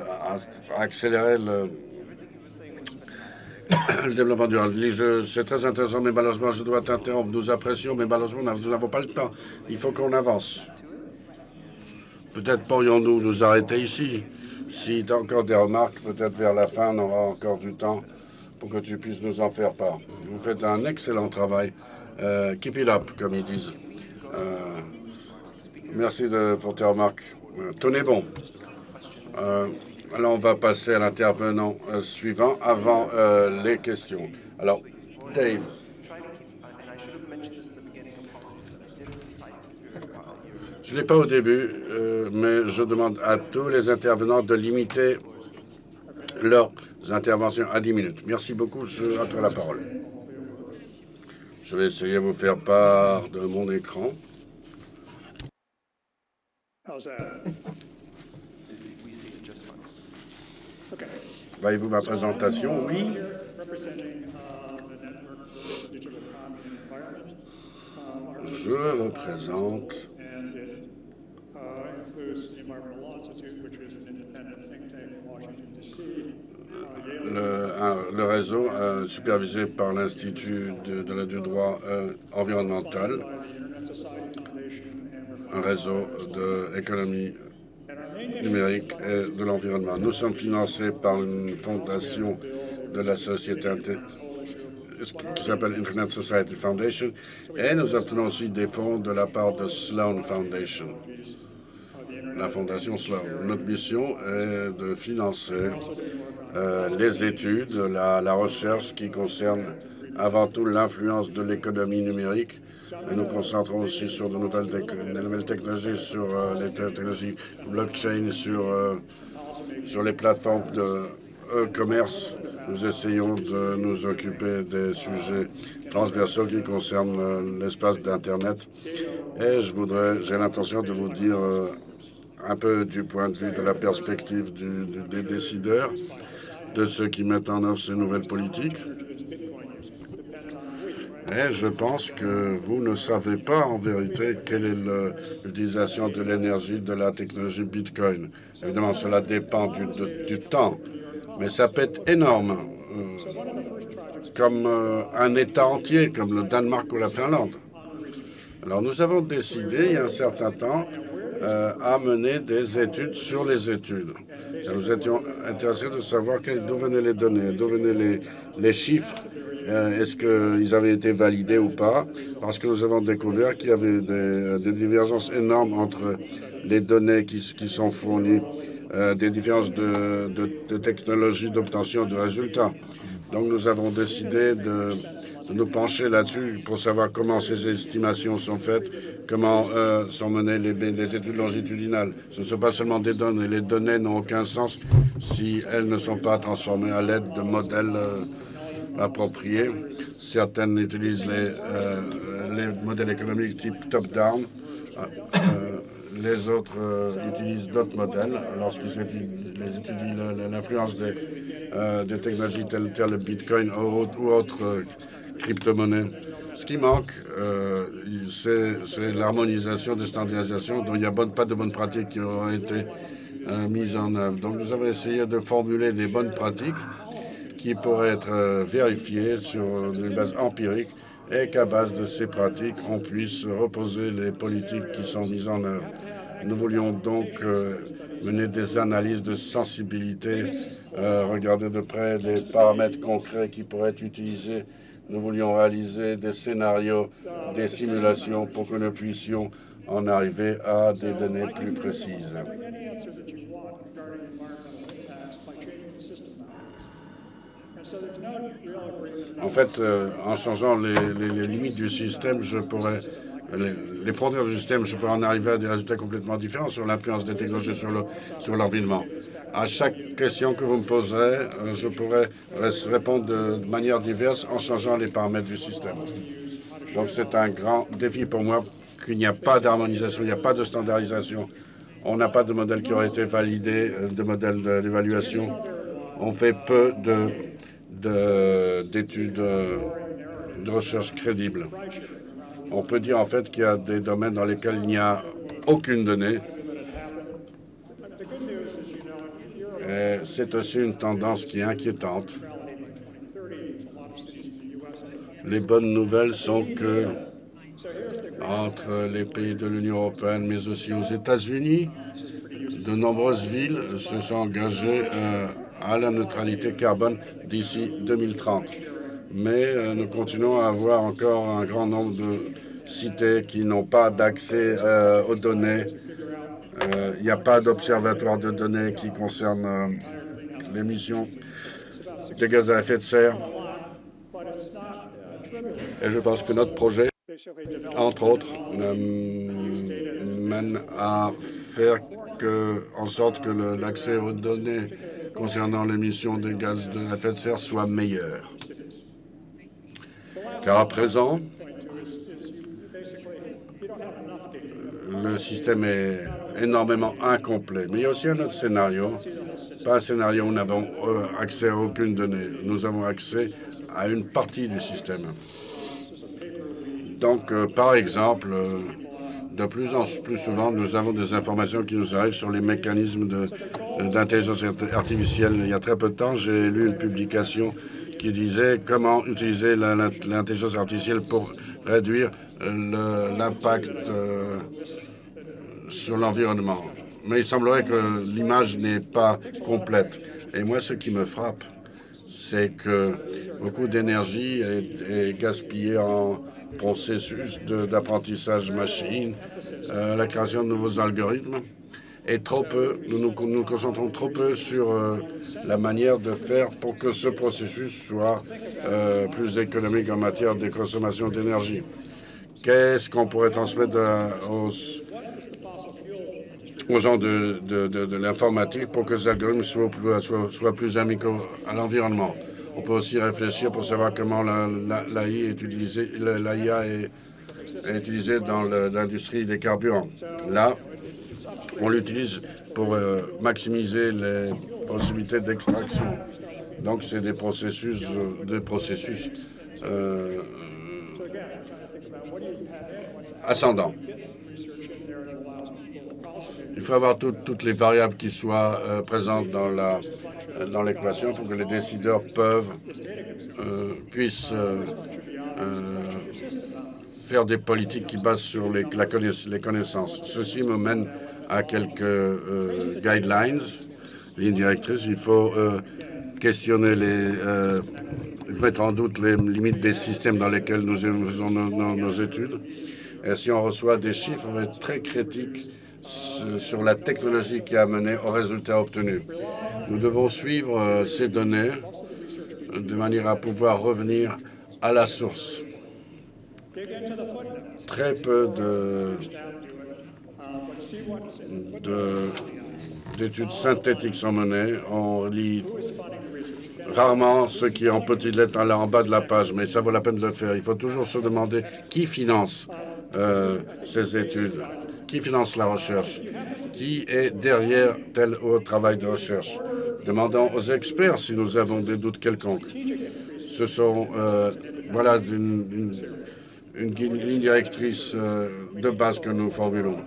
à, accélérer le, développement durable. C'est très intéressant, mais malheureusement, je dois t'interrompre. Nous apprécions, mais malheureusement, nous n'avons pas le temps. Il faut qu'on avance. Peut-être pourrions-nous nous arrêter ici. Si tu as encore des remarques, peut-être vers la fin, on aura encore du temps pour que tu puisses nous en faire part. Vous faites un excellent travail keep it up, comme ils disent. merci de, pour tes remarques. Tenez bon. Alors, on va passer à l'intervenant suivant avant les questions. Alors, Dave. Je ne l'ai pas au début, euh, mais je demande à tous les intervenants de limiter leurs interventions à 10 minutes. Merci beaucoup. Je retourne la parole. Je vais essayer de vous faire part de mon écran. Voyez-vous ma présentation? Oui. Je représente le, réseau euh, supervisé par l'Institut de, du droit euh, environnemental, un réseau de l'économie numérique et de l'environnement. Nous sommes financés par une fondation de la société qui s'appelle Internet Society Foundation et nous obtenons aussi des fonds de la part de Sloan Foundation, la fondation Sloan. Notre mission est de financer euh, les études, la, recherche qui concerne avant tout l'influence de l'économie numérique. Et nous concentrons aussi sur de nouvelles, technologies, sur euh, les technologies blockchain, sur, euh, sur les plateformes de e-commerce. Nous essayons de nous occuper des sujets transversaux qui concernent l'espace d'Internet. Et je voudrais, j'ai l'intention de vous dire un peu du point de vue de la perspective des décideurs de ceux qui mettent en œuvre ces nouvelles politiques. Et je pense que vous ne savez pas en vérité quelle est l'utilisation de l'énergie de la technologie Bitcoin. Évidemment, cela dépend du, temps, mais ça peut être énorme, euh, comme euh, un État entier, comme le Danemark ou la Finlande. Alors nous avons décidé, il y a un certain temps, euh, à mener des études sur les études. Nous étions intéressés de savoir d'où venaient les données, d'où venaient les, chiffres, est-ce qu'ils avaient été validés ou pas, parce que nous avons découvert qu'il y avait des, divergences énormes entre les données qui, qui sont fournies, euh, des différences de, de, de technologie d'obtention de résultats. Donc nous avons décidé de nous pencher là-dessus pour savoir comment ces estimations sont faites, comment euh, sont menées les, études longitudinales. Ce ne sont pas seulement des données. Les données n'ont aucun sens si elles ne sont pas transformées à l'aide de modèles euh, appropriés. Certaines utilisent les, euh, les modèles économiques type top-down. les autres utilisent d'autres modèles lorsqu'ils étudient l'influence des, des, technologies telles, que le Bitcoin ou, autres crypto-monnaie. Ce qui manque, euh, c'est l'harmonisation des standardisations dont il n'y a pas de bonnes pratiques qui ont été euh, mises en œuvre. Donc nous avons essayé de formuler des bonnes pratiques qui pourraient être euh, vérifiées sur une base empirique et qu'à base de ces pratiques, on puisse reposer les politiques qui sont mises en œuvre. Nous voulions donc mener des analyses de sensibilité, regarder de près des paramètres concrets qui pourraient être utilisés nous voulions réaliser des scénarios, des simulations pour que nous puissions en arriver à des données plus précises. En fait, euh, en changeant les, limites du système, je pourrais, les, frontières du système, je pourrais en arriver à des résultats complètement différents sur l'influence des technologies sur l'environnement. À chaque question que vous me poserez, euh, je pourrai répondre de manière diverse en changeant les paramètres du système. Donc c'est un grand défi pour moi qu'il n'y a pas d'harmonisation, il n'y a pas de standardisation. On n'a pas de modèle qui aurait été validé, euh, de modèle d'évaluation. On fait peu d'études de, euh, de recherche crédibles. On peut dire en fait qu'il y a des domaines dans lesquels il n'y a aucune donnée c'est aussi une tendance qui est inquiétante. Les bonnes nouvelles sont que entre les pays de l'Union européenne, mais aussi aux États-Unis, de nombreuses villes se sont engagées euh, à la neutralité carbone d'ici 2030. mais nous continuons à avoir encore un grand nombre de cités qui n'ont pas d'accès aux données. Il n'y a pas d'observatoire de données qui concerne l'émission des gaz à effet de serre. Et je pense que notre projet, entre autres, mène à faire en sorte que l'accès aux données concernant l'émission des gaz à effet de serre soit meilleur. Car à présent, le système est énormément incomplet. Mais il y a aussi un autre scénario, pas un scénario où nous n'avons euh, accès à aucune donnée. Nous avons accès à une partie du système. Donc, euh, par exemple, euh, de plus en plus souvent, nous avons des informations qui nous arrivent sur les mécanismes d'intelligence artificielle. Il y a très peu de temps, j'ai lu une publication qui disait comment utiliser l'intelligence artificielle pour réduire l'impact sur l'environnement. Mais il semblerait que l'image n'est pas complète. Et moi, ce qui me frappe, c'est que beaucoup d'énergie est, gaspillée en processus d'apprentissage machine, euh, la création de nouveaux algorithmes, et trop peu, nous nous, concentrons trop peu sur euh, la manière de faire pour que ce processus soit euh, plus économique en matière de consommation d'énergie. Qu'est-ce qu'on pourrait transmettre aux, aux gens de, l'informatique pour que ces algorithmes soient plus, amicaux à l'environnement? On peut aussi réfléchir pour savoir comment l'AI est utilisée, est, dans l'industrie des carburants. Là, on l'utilise pour euh, maximiser les possibilités d'extraction. Donc, c'est des processus, des processus euh, ascendants. Il faut avoir toutes les variables qui soient euh, présentes dans la euh, dans l'équation pour que les décideurs euh, puissent faire des politiques qui basent sur les, les connaissances. Ceci me mène à quelques guidelines, lignes directrices. Il faut questionner les mettre en doute les limites des systèmes dans lesquels nous faisons nos, études. Et si on reçoit des chiffres, très critique sur la technologie qui a mené aux résultats obtenus. Nous devons suivre euh, ces données de manière à pouvoir revenir à la source. Très peu d'études synthétiques sont menées. On lit rarement ce qui est en petites lettres en bas de la page, mais ça vaut la peine de le faire. Il faut toujours se demander qui finance euh, ces études qui finance la recherche Qui est derrière tel ou autre travail de recherche Demandons aux experts si nous avons des doutes quelconques. Ce sont, euh, voilà, une, ligne directrice euh, de base que nous formulons.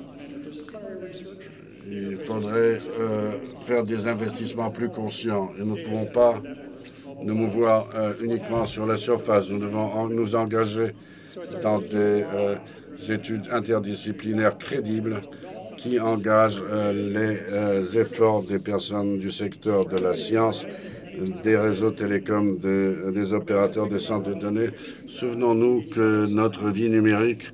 Il faudrait euh, faire des investissements plus conscients et nous ne pouvons pas nous mouvoir uniquement sur la surface. Nous devons nous engager dans des études interdisciplinaires crédibles qui engagent euh, les euh, efforts des personnes du secteur de la science, des réseaux télécoms, des opérateurs des centres de données. Souvenons-nous que notre vie numérique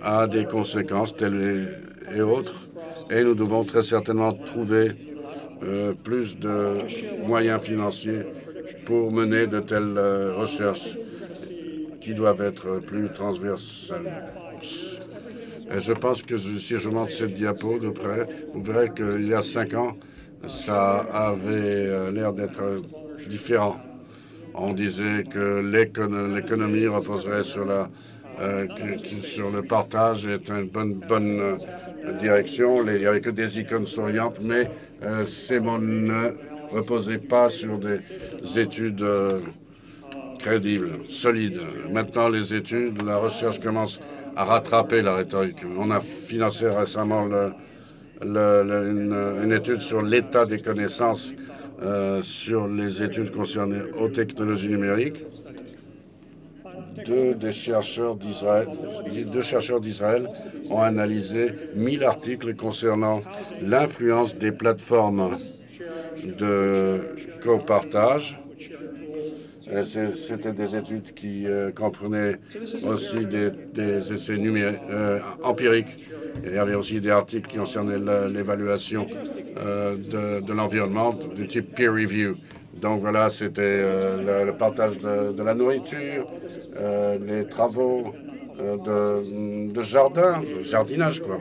a des conséquences telles et, autres, et nous devons très certainement trouver euh, plus de moyens financiers pour mener de telles recherches qui doivent être plus transversales. Et je pense que si je montre cette diapo de près, vous verrez qu'il y a cinq ans, ça avait euh, l'air d'être différent. On disait que l'économie reposerait sur, la, euh, sur le partage est une bonne euh, direction. Il n'y avait que des icônes souriantes, mais ces mots ne reposaient pas sur des études crédibles, solides. Maintenant, les études, la recherche commence à rattraper la rhétorique. On a financé récemment une, étude sur l'état des connaissances euh, sur les études concernées aux technologies numériques. Deux, des chercheurs d'Israël, deux chercheurs d'Israël ont analysé 1000 articles concernant l'influence des plateformes de copartage C'était des études qui comprenaient aussi des, essais numériques, empiriques. Il y avait aussi des articles qui concernaient l'évaluation de, l'environnement du type peer review. Donc voilà, c'était le, partage de, la nourriture, les travaux de, de, jardin, jardinage quoi.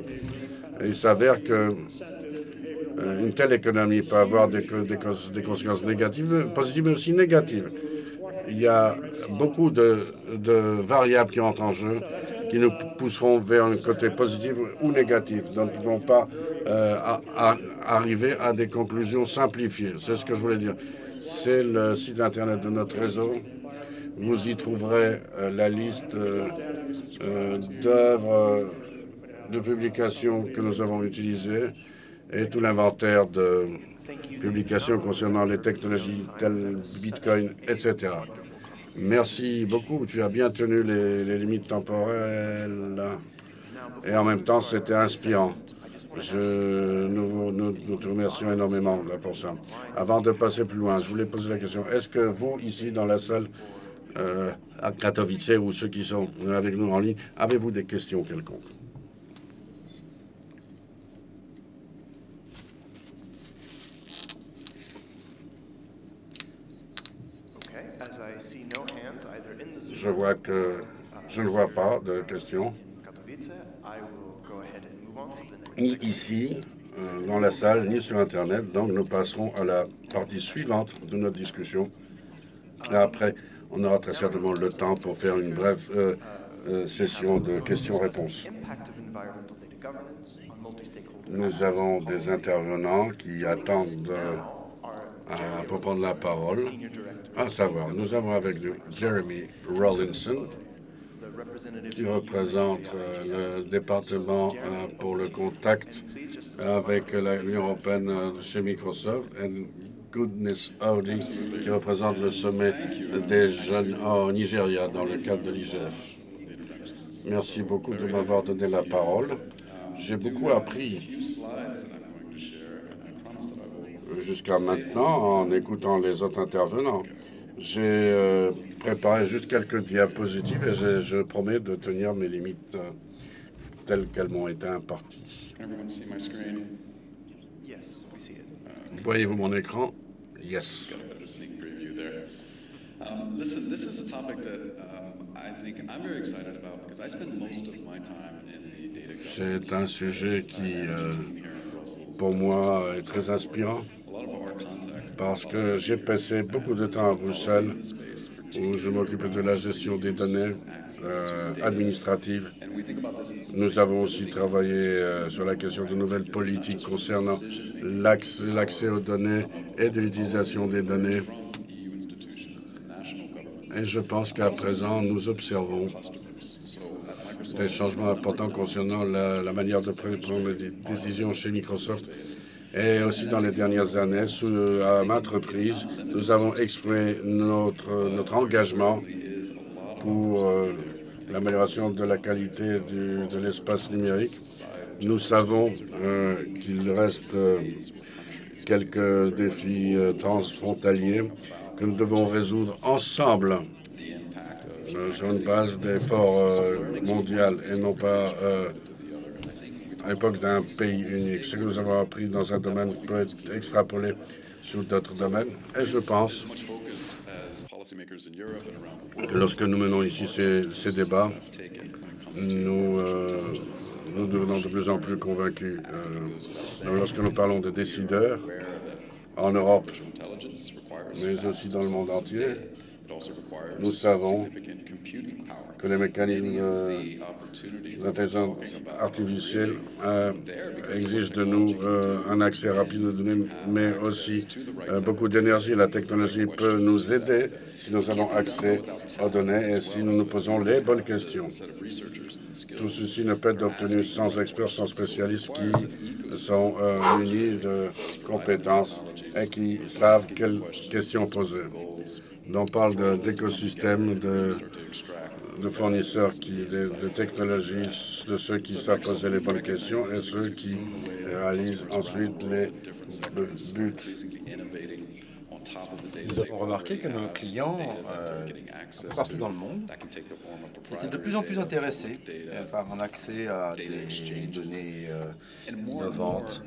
il s'avère que euh, une telle économie peut avoir des, conséquences négatives, positives, mais aussi négatives. Il y a beaucoup de, variables qui entrent en jeu qui nous pousseront vers un côté positif ou négatif. Donc, ils ne vont pas euh, arriver à des conclusions simplifiées. C'est ce que je voulais dire. C'est le site Internet de notre réseau. Vous y trouverez euh, la liste d'œuvres de publications que nous avons utilisées et tout l'inventaire de publications concernant les technologies telles Bitcoin, etc. Merci beaucoup. Tu as bien tenu les, limites temporelles et en même temps, c'était inspirant. Je, nous, nous, te remercions énormément pour ça. Avant de passer plus loin, je voulais poser la question. Est-ce que vous, ici dans la salle euh, à Katowice ou ceux qui sont avec nous en ligne, avez-vous des questions quelconques? Je vois que je ne vois pas de questions. Ni ici, euh, dans la salle, ni sur Internet. Donc, nous passerons à la partie suivante de notre discussion. Après, on aura très certainement le temps pour faire une brève euh, euh, session de questions-réponses. Nous avons des intervenants qui attendent pour prendre la parole. À savoir, nous avons avec nous Jeremy Rollinson, qui représente euh, le département euh, pour le contact avec l'Union européenne euh, chez Microsoft, et Goodness Audi, qui représente le sommet des jeunes au Nigeria dans le cadre de l'IGF. Merci beaucoup de m'avoir donné la parole. J'ai beaucoup appris jusqu'à maintenant en écoutant les autres intervenants. J'ai préparé juste quelques diapositives et je, promets de tenir mes limites euh, telles qu'elles m'ont été imparties. Voyez-vous mon écran? Yes. C'est un sujet qui, euh, pour moi, est très inspirant parce que j'ai passé beaucoup de temps à Bruxelles où je m'occupais de la gestion des données euh, administratives. Nous avons aussi travaillé euh, sur la question de nouvelles politiques concernant l'accès aux données et de l'utilisation des données. Et je pense qu'à présent, nous observons des changements importants concernant la, la manière de prendre des décisions chez Microsoft et aussi dans les dernières années, sous, à maintes reprises, nous avons exprimé notre, engagement pour euh, l'amélioration de la qualité de l'espace numérique. Nous savons euh, qu'il reste euh, quelques défis transfrontaliers que nous devons résoudre ensemble sur une base d'efforts mondial et non pas à l'époque d'un pays unique. Ce que nous avons appris dans un domaine peut être extrapolé sur d'autres domaines. Et je pense que lorsque nous menons ici ces, débats, nous, euh, nous devenons de plus en plus convaincus. Euh, lorsque nous parlons de décideurs en Europe, mais aussi dans le monde entier, nous savons que les mécanismes l'intelligence artificielle euh, exige de nous euh, un accès rapide aux données, mais aussi euh, beaucoup d'énergie. La technologie peut nous aider si nous avons accès aux données et si nous nous posons les bonnes questions. Tout ceci ne peut être obtenu sans experts, sans spécialistes qui sont munis de compétences et qui savent quelles questions poser. On parle d'écosystèmes, de, de fournisseurs qui, de, de, technologies, de ceux qui savent poser les bonnes questions et ceux qui réalisent ensuite les buts. Nous avons remarqué que nos clients, euh, partout dans le monde, étaient de plus en plus intéressés euh, par un accès à des données euh, innovantes.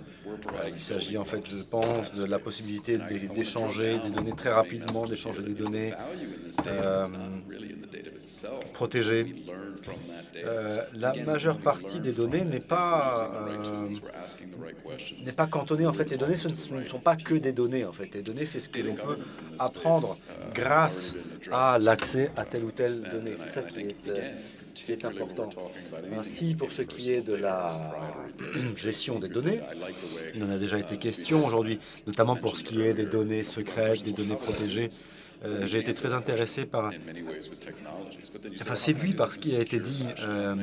Il s'agit en fait, je pense, de la possibilité d'échanger des données très rapidement, d'échanger des données protégées. la majeure partie des données n'est pas n'est pas cantonnée en fait. Les données ce ne sont pas que des données en fait. Les données c'est ce que l'on peut apprendre grâce à l'accès à telle ou telle donnée. C'est ça qui est, euh, qui est important. Ainsi, pour ce qui est de la gestion des données, il en a déjà été question aujourd'hui, notamment pour ce qui est des données secrètes, des données protégées. Euh, j'ai été très intéressé par, enfin séduit par ce qui a été dit. Euh,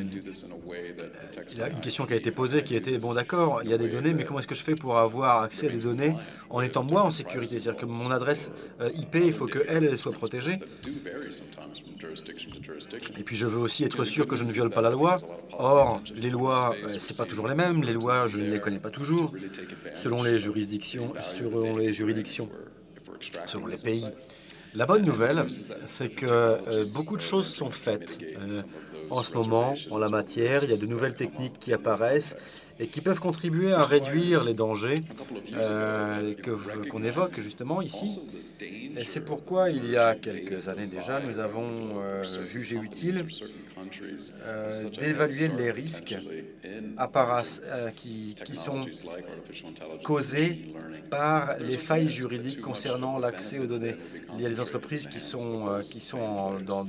il y a une question qui a été posée qui était, bon d'accord, il y a des données, mais comment est-ce que je fais pour avoir accès à des données en étant moi en sécurité? C'est-à-dire que mon adresse euh, IP, il faut qu'elle elle soit protégée. Et puis je veux aussi être sûr que je ne viole pas la loi. Or, les lois, c'est pas toujours les mêmes. Les lois, je ne les connais pas toujours. Selon les juridictions, selon les juridictions, selon les pays. La bonne nouvelle, c'est que euh, beaucoup de choses sont faites. Euh, en ce moment, en la matière, il y a de nouvelles techniques qui apparaissent et qui peuvent contribuer à réduire les dangers euh, qu'on évoque justement ici. Et c'est pourquoi, il y a quelques années déjà, nous avons jugé utile d'évaluer les risques qui, qui sont causés par les failles juridiques concernant l'accès aux données. Il y a des entreprises qui sont, euh, qui sont dans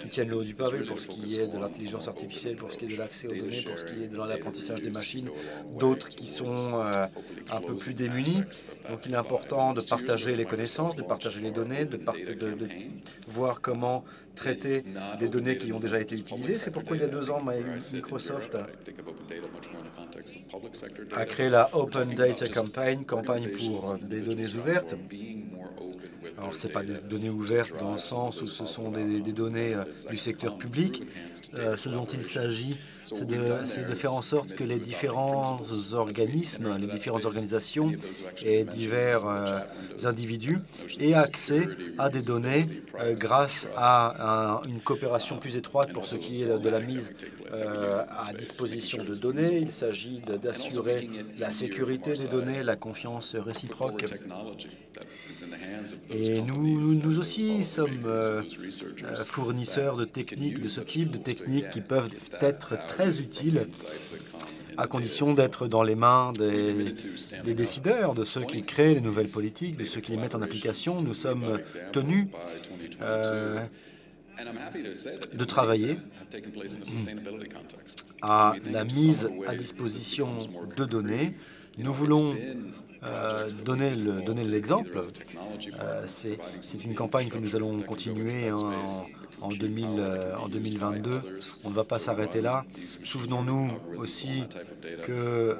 qui tiennent le haut du pavé pour ce qui est de l'intelligence artificielle, pour ce qui est de l'accès aux données, pour ce qui est de l'apprentissage des machines, d'autres qui sont euh, un peu plus démunis. Donc il est important de partager les connaissances, de partager les données, de, de, de voir comment traiter des données qui ont déjà été utilisées. C'est pourquoi il y a deux ans, Microsoft a créé la Open Data Campaign, campagne pour des données ouvertes. Alors, ce n'est pas des données ouvertes dans le sens où ce sont des, données euh, du secteur public. Euh, ce dont il s'agit, c'est de, faire en sorte que les différents organismes, les différentes organisations et divers euh, individus aient accès à des données grâce à une coopération plus étroite pour ce qui est de la mise à disposition de données. Il s'agit d'assurer la sécurité des données, la confiance réciproque. Et nous, nous aussi sommes euh, euh, fournisseurs de techniques de ce type, de techniques qui peuvent être très utiles à condition d'être dans les mains des, décideurs, de ceux qui créent les nouvelles politiques, de ceux qui les mettent en application. Nous sommes tenus euh, de travailler à la mise à disposition de données. Nous voulons euh, donner l'exemple. Euh, c'est une campagne que nous allons continuer en, 2000, euh, en 2022. On ne va pas s'arrêter là. Souvenons-nous aussi que,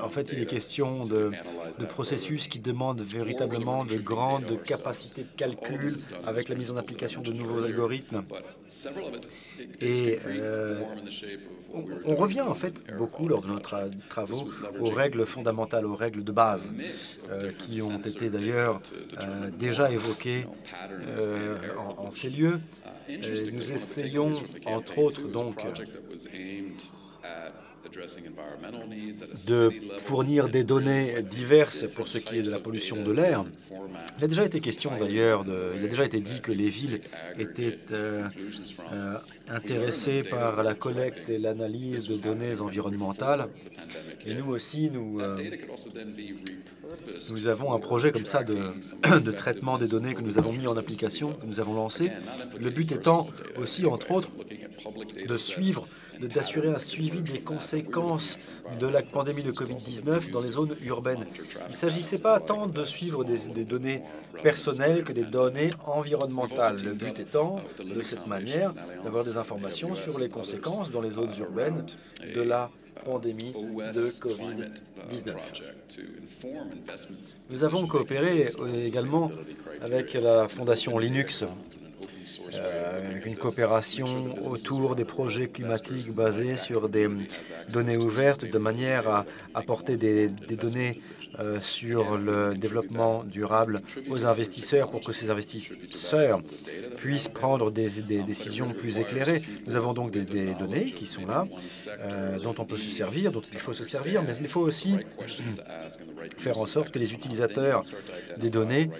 en fait, il est question de, de, processus qui demandent véritablement de grandes capacités de calcul avec la mise en application de nouveaux algorithmes. Et on, revient en fait beaucoup lors de nos travaux aux règles fondamentales, aux règles de base, euh, qui ont été d'ailleurs euh, déjà évoquées euh, en, ces lieux. Nous essayons, entre autres, donc, de fournir des données diverses pour ce qui est de la pollution de l'air. Il a déjà été question d'ailleurs, il a déjà été dit que les villes étaient euh, euh, intéressées par la collecte et l'analyse de données environnementales. Et nous aussi, nous, euh, nous avons un projet comme ça de, traitement des données que nous avons mis en application, que nous avons lancé. Le but étant aussi, entre autres, de suivre d'assurer un suivi des conséquences de la pandémie de Covid-19 dans les zones urbaines. Il ne s'agissait pas tant de suivre des, données personnelles que des données environnementales. Le but étant, de cette manière, d'avoir des informations sur les conséquences dans les zones urbaines de la pandémie de Covid-19. Nous avons coopéré également avec la Fondation Linux une coopération autour des projets climatiques basés sur des données ouvertes de manière à apporter des, données sur le développement durable aux investisseurs pour que ces investisseurs puissent prendre des, décisions plus éclairées. Nous avons donc des, données qui sont là, dont on peut se servir, dont il faut se servir, mais il faut aussi faire en sorte que les utilisateurs des données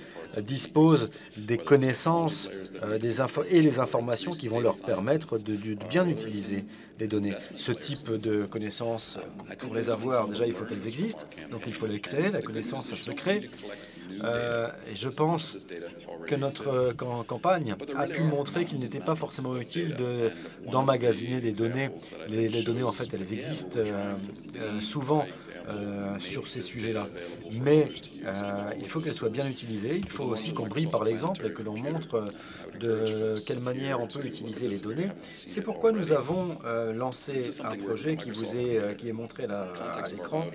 disposent des connaissances euh, des et les informations qui vont leur permettre de, bien utiliser les données. Ce type de connaissances, pour les avoir, déjà, il faut qu'elles existent, donc il faut les créer. La connaissance, ça se crée. Euh, et je pense que notre euh, campagne a pu montrer qu'il n'était pas forcément utile d'emmagasiner des données. Les, données, en fait, elles existent euh, souvent sur ces sujets-là. Mais il faut qu'elles soient bien utilisées. Il faut aussi qu'on brille par l'exemple et que l'on montre de quelle manière on peut utiliser les données. C'est pourquoi nous avons lancé un projet qui vous est, qui est montré là à l'écran.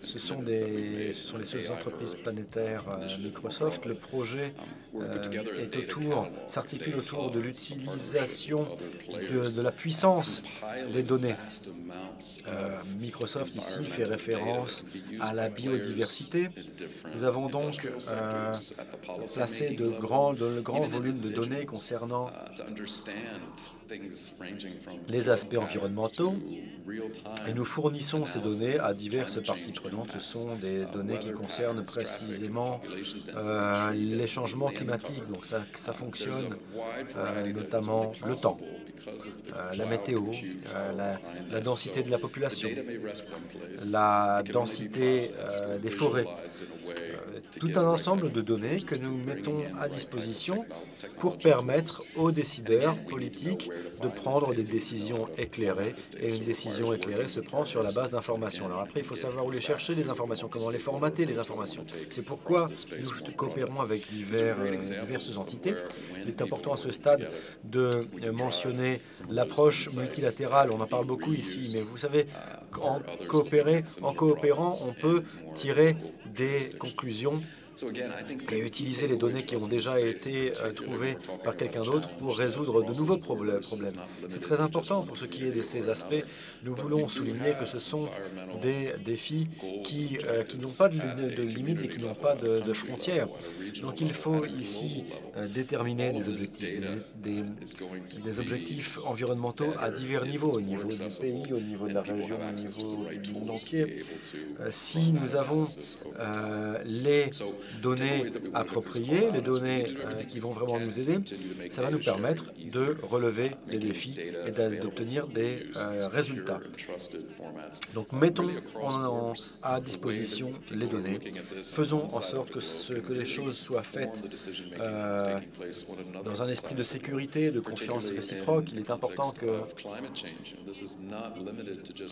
Ce sont, des, les seules entreprises planétaires euh, Microsoft. Le projet euh, s'articule autour de l'utilisation de, la puissance des données. Euh, Microsoft ici fait référence à la biodiversité. Nous avons donc placé de grands, de grands volumes de données concernant les aspects environnementaux et nous fournissons ces données à diverses parties prenantes. Ce sont des données qui concernent précisément euh, les changements climatiques. Donc ça, ça fonctionne euh, notamment le temps, euh, la météo, la, densité de la population, la densité des forêts, tout un ensemble de données que nous mettons à disposition pour permettre aux décideurs politiques de prendre des décisions éclairées. Et une décision éclairée se prend sur la base d'informations. Alors après, il faut savoir où les chercher, les informations, comment les formater, les informations. C'est pourquoi nous coopérons avec divers, euh, diverses entités. Il est important à ce stade de mentionner l'approche multilatérale. On en parle beaucoup ici, mais vous savez, en, coopérer, en coopérant, on peut tirer des conclusions et utiliser les données qui ont déjà été euh, trouvées par quelqu'un d'autre pour résoudre de nouveaux problèmes. C'est très important pour ce qui est de ces aspects. Nous voulons souligner que ce sont des défis qui, euh, qui n'ont pas de, limites et qui n'ont pas de, frontières. Donc il faut ici déterminer des objectifs, des, des, objectifs environnementaux à divers niveaux, au niveau du pays, au niveau de la région, au niveau du monde entier. si nous avons les données appropriées, les données euh, qui vont vraiment nous aider, ça va nous permettre de relever les défis et d'obtenir des euh, résultats. Donc mettons à disposition les données, faisons en sorte que, ce, que les choses soient faites euh, dans un esprit de sécurité, de confiance réciproque. Il est important que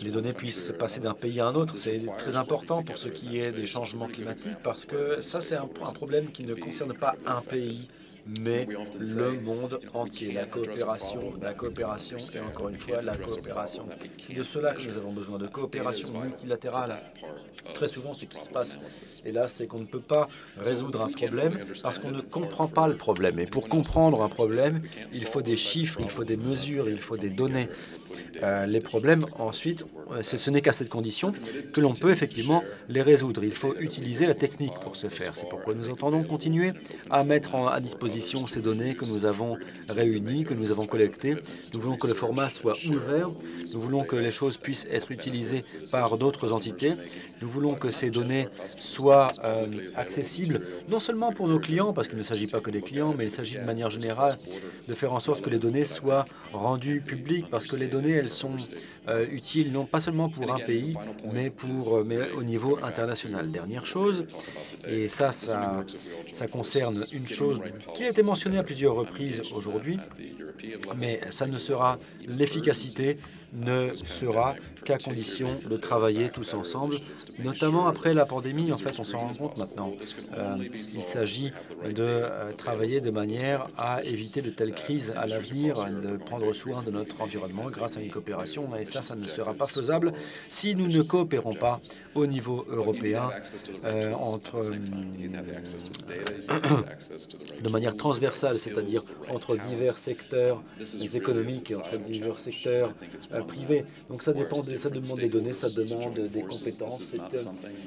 les données puissent passer d'un pays à un autre. C'est très important pour ce qui est des changements climatiques parce que ça, c'est un, problème qui ne concerne pas un pays, mais le monde entier, la coopération, la coopération et encore une fois la coopération. C'est de cela que nous avons besoin, de coopération multilatérale. Très souvent, ce qui se passe, et là, c'est qu'on ne peut pas résoudre un problème parce qu'on ne comprend pas le problème. Et pour comprendre un problème, il faut des chiffres, il faut des mesures, il faut des données. Euh, les problèmes, ensuite, euh, ce n'est qu'à cette condition que l'on peut effectivement les résoudre. Il faut utiliser la technique pour ce faire. C'est pourquoi nous entendons continuer à mettre à disposition ces données que nous avons réunies, que nous avons collectées. Nous voulons que le format soit ouvert. Nous voulons que les choses puissent être utilisées par d'autres entités. Nous voulons que ces données soient euh, accessibles, non seulement pour nos clients, parce qu'il ne s'agit pas que des clients, mais il s'agit de manière générale de faire en sorte que les données soient rendues publiques, parce que les données elles sont euh, utiles non pas seulement pour un pays, mais, pour, euh, mais au niveau international. Dernière chose, et ça, ça, ça concerne une chose qui a été mentionnée à plusieurs reprises aujourd'hui, mais ça ne sera l'efficacité ne sera qu'à condition de travailler tous ensemble, notamment après la pandémie. En fait, on s'en rend compte maintenant. Euh, il s'agit de euh, travailler de manière à éviter de telles crises à l'avenir, de prendre soin de notre environnement grâce à une coopération. Et ça, ça ne sera pas faisable si nous ne coopérons pas au niveau européen euh, entre, de manière transversale, c'est-à-dire entre divers secteurs économiques et entre divers secteurs privés. Donc ça dépend, ça demande des données, ça demande des compétences.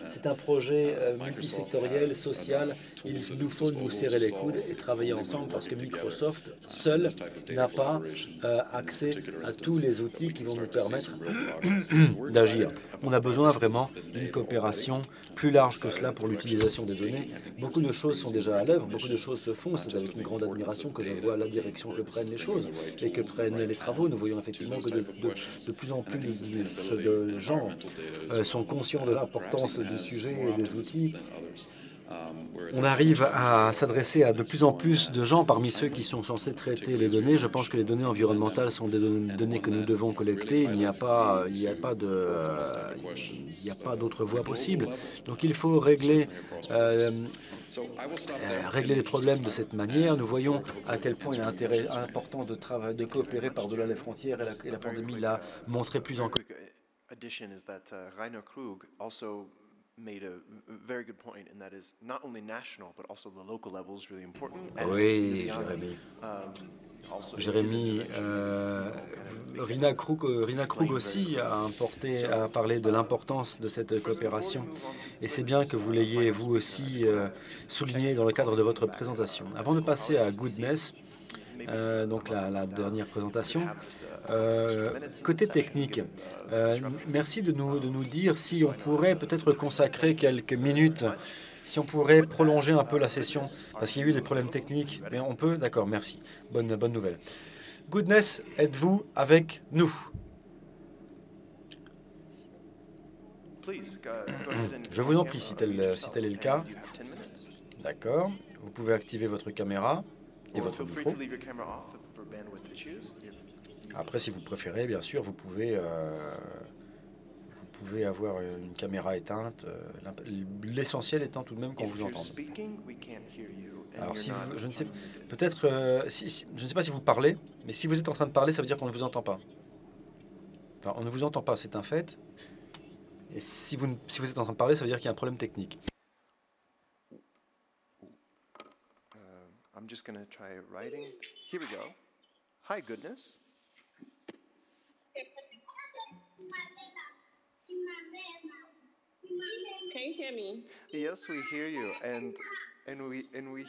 C'est un projet multisectoriel, social. Il nous faut nous serrer les coudes et travailler ensemble parce que Microsoft seul n'a pas accès à tous les outils qui vont nous permettre d'agir. On a besoin vraiment d'une coopération plus large que cela pour l'utilisation des données. Beaucoup de choses sont déjà à l'œuvre, beaucoup de choses se font. C'est avec une grande admiration que je vois la direction que prennent les choses et que prennent les travaux. Nous voyons effectivement que de, plus en plus de gens euh, sont conscients de l'importance du sujet et des outils on arrive à s'adresser à de plus en plus de gens parmi ceux qui sont censés traiter les données. Je pense que les données environnementales sont des données que nous devons collecter. Il n'y a pas, il n'y a pas de, il n'y a pas d'autre voie possible. Donc il faut régler, euh, euh, régler les problèmes de cette manière. Nous voyons à quel point il y a intérêt important de travailler, de coopérer par-delà les frontières et la, pandémie l'a montré plus encore made a very good point, and that is not only national, but also the local level is really important. Oui, Jérémy. Um, Jérémy, euh, Rina, Krug, Rina Krug aussi a, importé, a parlé de l'importance de cette coopération, et c'est bien que vous l'ayez vous aussi euh, souligné dans le cadre de votre présentation. Avant de passer à Goodness, euh, donc la, la, dernière présentation, euh, côté technique, euh, merci de nous, de nous dire si on pourrait peut-être consacrer quelques minutes, si on pourrait prolonger un peu la session, parce qu'il y a eu des problèmes techniques. Mais on peut D'accord, merci. Bonne, bonne nouvelle. Goodness, êtes-vous avec nous? Je vous en prie, si tel, si tel est le cas. D'accord. Vous pouvez activer votre caméra et votre micro. Après, si vous préférez, bien sûr, vous pouvez, euh, vous pouvez avoir une caméra éteinte. Euh, l'essentiel étant tout de même qu'on vous entende. Alors, si vous, je ne sais, peut-être, euh, si, je ne sais pas si vous parlez, mais si vous êtes en train de parler, ça veut dire qu'on ne vous entend pas. Enfin, on ne vous entend pas, c'est un fait. Et si vous, si vous êtes en train de parler, ça veut dire qu'il y a un problème technique. I'm just going to try writing. Here we go. Hi, goodness.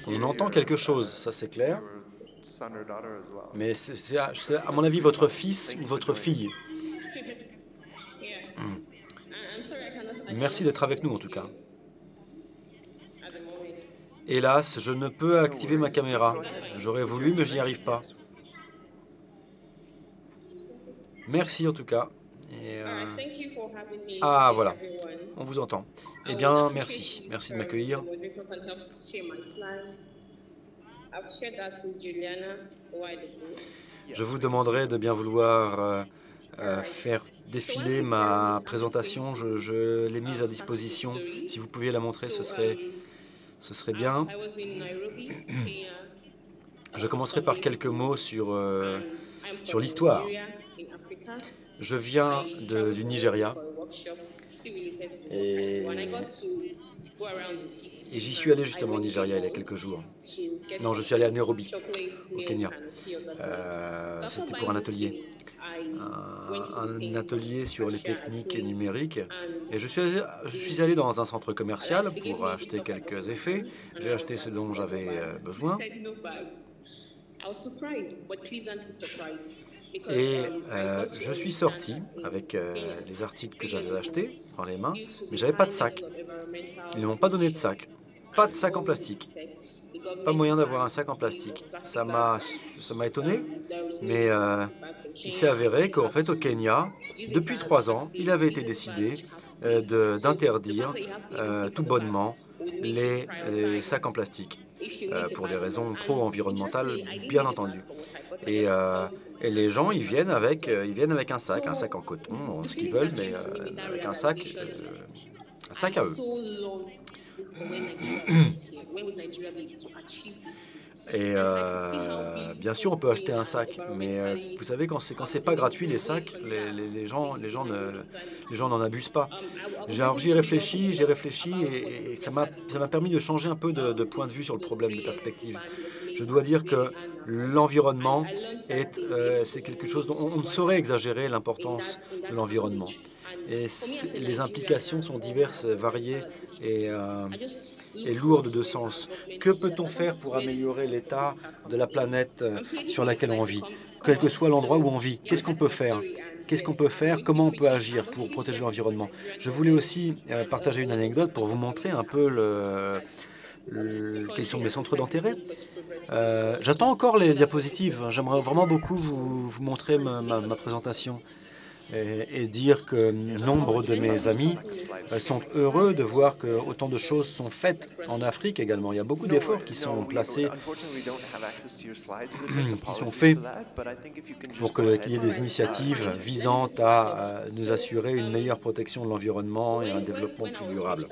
On entend quelque chose, ça c'est clair. Mais c'est à, mon avis votre fils ou votre fille. Hmm. Merci d'être avec nous en tout cas. Hélas, je ne peux activer ma caméra. J'aurais voulu, mais je n'y arrive pas. Merci en tout cas. Euh, ah voilà, on vous entend. Eh bien, merci. Merci de m'accueillir. Je vous demanderai de bien vouloir euh, euh, faire défiler ma présentation. Je, l'ai mise à disposition. Si vous pouviez la montrer, ce serait, ce serait bien. Je commencerai par quelques mots sur, sur l'histoire. Je viens du Nigeria et, j'y suis allé justement au Nigeria il y a quelques jours. Non, je suis allé à Nairobi, au Kenya. Euh, c'était pour un atelier. Un, atelier sur les techniques numériques. Et je suis, je suis allé dans un centre commercial pour acheter quelques effets. J'ai acheté ce dont j'avais euh, besoin. Et euh, je suis sorti avec euh, les articles que j'avais achetés dans les mains, mais j'avais pas de sac. Ils ne m'ont pas donné de sac. Pas de sac en plastique. Pas moyen d'avoir un sac en plastique. Ça m'a étonné, mais euh, il s'est avéré qu'en fait au Kenya, depuis trois ans, il avait été décidé d'interdire tout bonnement les, sacs en plastique, pour des raisons pro-environnementales, bien entendu. Et, euh, et, les gens, ils viennent avec, euh, ils viennent avec un sac, un sac en coton, ce qu'ils veulent, mais euh, avec un sac, un sac à eux. Et bien sûr, on peut acheter un sac, mais vous savez, quand c'est quand c'est pas gratuit, les sacs, les, gens, les gens ne, les gens n'en abusent pas. J'ai réfléchi, j'ai réfléchi, et, et ça m'a ça m'a permis de changer un peu de, de point de vue sur le problème de perspective. Je dois dire que l'environnement est c'est quelque chose dont on ne saurait exagérer l'importance de l'environnement. Et les implications sont diverses, variées et, et lourdes de sens. Que peut-on faire pour améliorer l'état de la planète sur laquelle on vit, quel que soit l'endroit où on vit Qu'est-ce qu'on peut faire? Qu'est-ce qu'on peut faire? Comment on peut agir pour protéger l'environnement? Je voulais aussi euh, partager une anecdote pour vous montrer un peu le, quels sont mes centres d'intérêt? Euh, j'attends encore les diapositives. J'aimerais vraiment beaucoup vous, vous montrer ma, ma présentation et, dire que nombre de mes amis euh, sont heureux de voir que autant de choses sont faites en Afrique également. Il y a beaucoup d'efforts qui sont placés, qui sont faits pour qu'il y ait des initiatives visant à nous assurer une meilleure protection de l'environnement et un développement plus durable.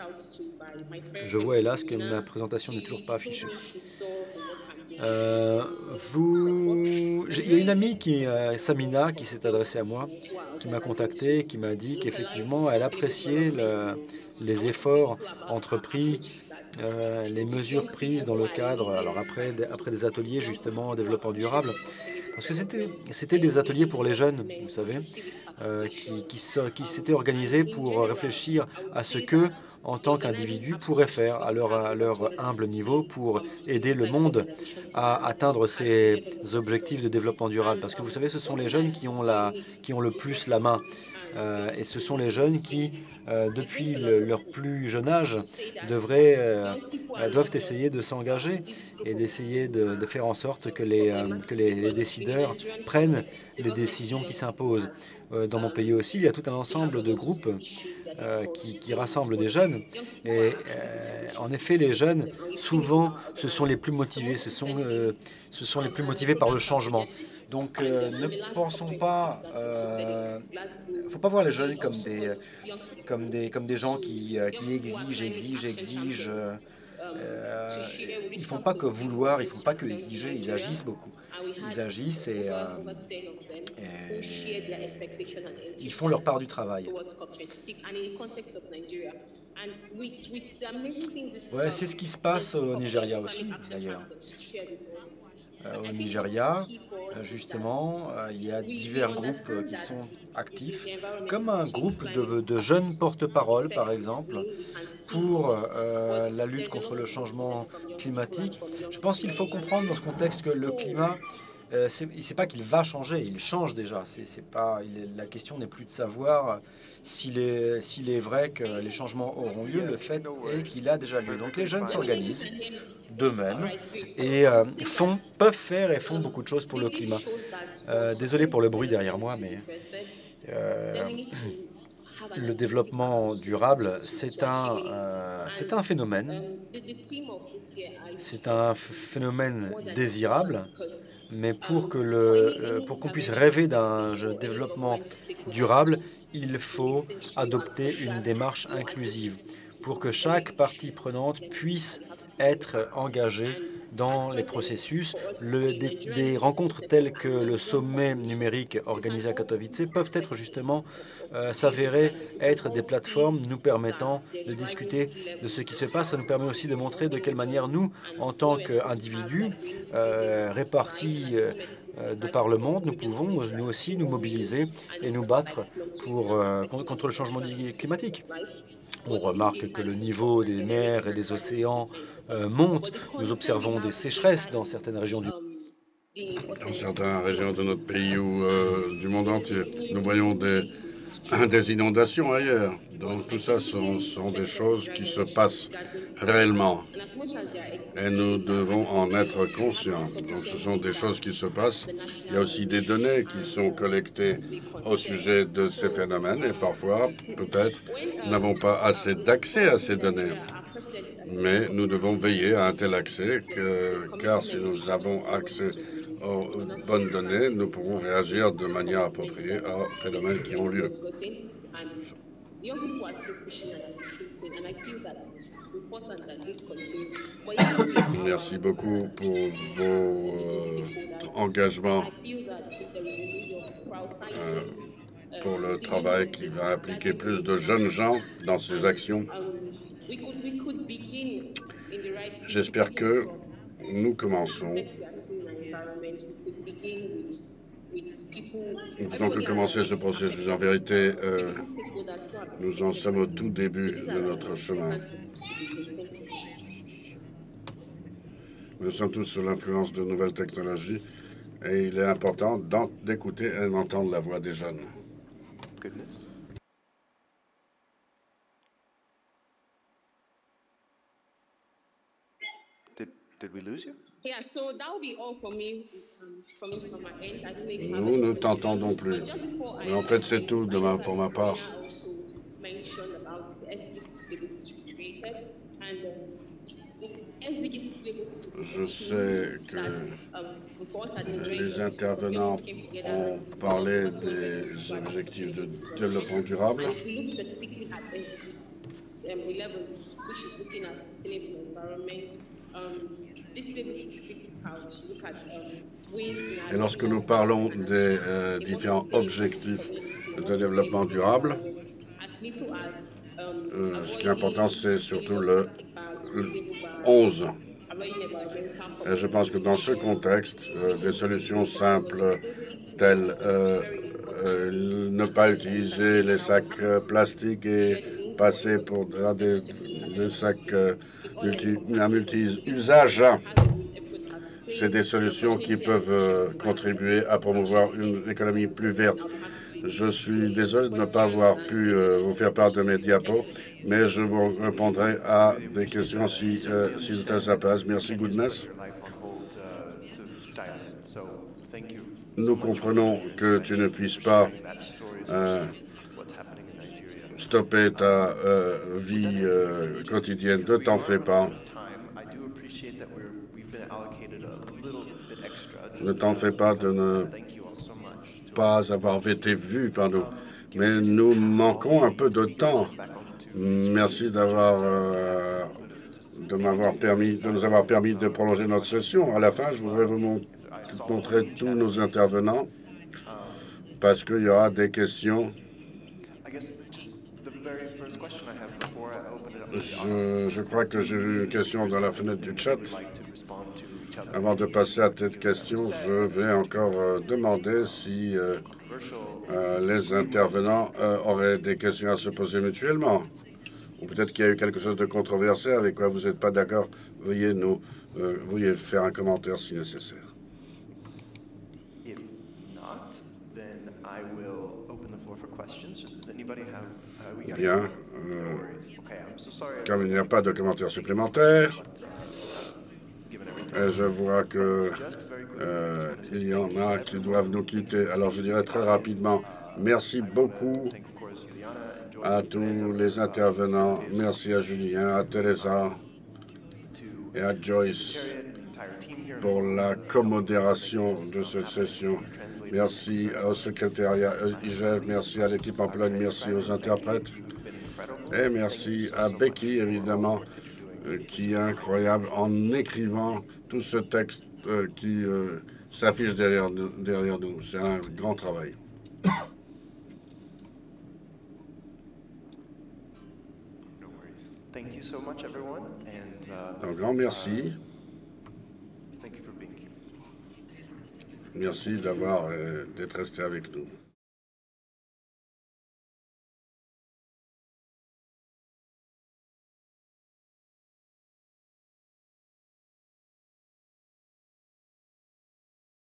Je vois hélas que ma présentation n'est toujours pas affichée. Euh, vous... Il y a une amie, qui, euh, Samina, qui s'est adressée à moi, qui m'a contacté, qui m'a dit qu'effectivement, elle appréciait les efforts entrepris, euh, les mesures prises dans le cadre, alors après, après des ateliers justement en développement durable, parce que c'était des ateliers pour les jeunes, vous savez, euh, qui, qui, s'étaient organisés pour réfléchir à ce que, en tant qu'individu, pourrait faire à leur, à leur humble niveau pour aider le monde à atteindre ses objectifs de développement durable. Parce que vous savez, ce sont les jeunes qui ont, la, qui ont le plus la main. Euh, et ce sont les jeunes qui, euh, depuis leur plus jeune âge, devraient, euh, doivent essayer de s'engager et d'essayer de, faire en sorte que les, que les, décideurs prennent les décisions qui s'imposent. Dans mon pays aussi, il y a tout un ensemble de groupes qui, qui, rassemblent des jeunes. Et en effet, les jeunes, souvent, ce sont les plus motivés, ce sont, ce sont les plus motivés par le changement. Donc euh, ne pensons pas, il euh, ne faut pas voir les jeunes comme des, comme des, comme des gens qui, euh, exigent, exigent, exigent. ils ne font pas que vouloir, ils ne font pas que exiger, ils agissent beaucoup. Ils agissent et, ils font leur part du travail. Ouais, c'est ce qui se passe au Nigeria aussi, d'ailleurs. Euh, au Nigeria, euh, justement, euh, il y a divers groupes qui sont actifs, comme un groupe de, jeunes porte-parole, par exemple, pour la lutte contre le changement climatique. Je pense qu'il faut comprendre dans ce contexte que le climat euh, ce c'est pas qu'il va changer, il change déjà. C'est pas, la question n'est plus de savoir s'il est, est vrai que les changements auront lieu. Le fait est qu'il a déjà lieu. Donc les jeunes s'organisent d'eux-mêmes et euh, font, peuvent faire et font beaucoup de choses pour le climat. Euh, désolé pour le bruit derrière moi, mais le développement durable, c'est un, c'est un phénomène. C'est un phénomène désirable mais pour qu'on euh, pour qu'on puisse rêver d'un développement durable, il faut adopter une démarche inclusive. Pour que chaque partie prenante puisse être engagée dans les processus. Des, rencontres telles que le sommet numérique organisé à Katowice peuvent être justement euh, s'avérer être des plateformes nous permettant de discuter de ce qui se passe. Ça nous permet aussi de montrer de quelle manière nous, en tant qu'individus euh, répartis euh, de par le monde, nous pouvons nous aussi nous mobiliser et nous battre pour, contre le changement climatique. On remarque que le niveau des mers et des océans euh, monte. Nous observons des sécheresses dans certaines régions du dans certaines régions de notre pays ou euh, du monde entier. Nous voyons des, des inondations ailleurs. Donc tout ça sont, sont, des choses qui se passent réellement. Et nous devons en être conscients. Donc ce sont des choses qui se passent. Il y a aussi des données qui sont collectées au sujet de ces phénomènes. Et parfois, peut-être, nous n'avons pas assez d'accès à ces données mais nous devons veiller à un tel accès, car si nous avons accès aux bonnes données, nous pourrons réagir de manière appropriée aux phénomènes qui ont lieu. Merci beaucoup pour votre engagement euh, pour le travail qui va impliquer plus de jeunes gens dans ces actions. J'espère que nous commençons. Nous faisons que commencer ce processus. En vérité, euh, nous en sommes au tout début de notre chemin. Nous sommes tous sous l'influence de nouvelles technologies et il est important d'écouter et d'entendre la voix des jeunes. Nous ne t'entendons plus. Mais en fait, c'est tout pour ma part. Je sais que les intervenants ont parlé des objectifs de développement durable. Et lorsque nous parlons des euh, différents objectifs de développement durable, euh, ce qui est important, c'est surtout le 11. Et je pense que dans ce contexte, euh, des solutions simples telles ne pas utiliser les sacs plastiques et passer pour des, des sacs multi, à multi-usage, c'est des solutions qui peuvent contribuer à promouvoir une économie plus verte. Je suis désolé de ne pas avoir pu vous faire part de mes diapos, mais je vous répondrai à des questions si, euh, si ça passe. Merci, Goodness. Nous comprenons que tu ne puisses pas euh, stopper ta euh, vie euh, quotidienne. Ne t'en fais pas. Ne t'en fais pas de ne pas avoir été vu par nous. Mais nous manquons un peu de temps. Merci d'avoir euh, de permis de nous avoir permis de prolonger notre session. À la fin, je voudrais vous montrer tous nos intervenants parce qu'il y aura des questions. Je, je crois que j'ai vu une question dans la fenêtre du chat. Avant de passer à cette question, je vais encore euh, demander si euh, les intervenants auraient des questions à se poser mutuellement ou peut-être qu'il y a eu quelque chose de controversé avec quoi vous n'êtes pas d'accord, veuillez nous euh, veuillez faire un commentaire si nécessaire. Bien. Comme il n'y a pas de commentaires supplémentaires, uh, je vois que euh, il y en a qui doivent nous quitter. Alors je dirais très rapidement, merci beaucoup à tous les intervenants. Merci à Julien, à Teresa et à Joyce pour la commodération de cette session. Merci au secrétariat IGF, merci à l'équipe en Pologne, merci aux interprètes. Et merci à Becky, évidemment, euh, qui est incroyable en écrivant tout ce texte euh, qui euh, s'affiche derrière, derrière nous. C'est un grand travail. Un grand merci. Merci d'avoir d'être resté avec nous.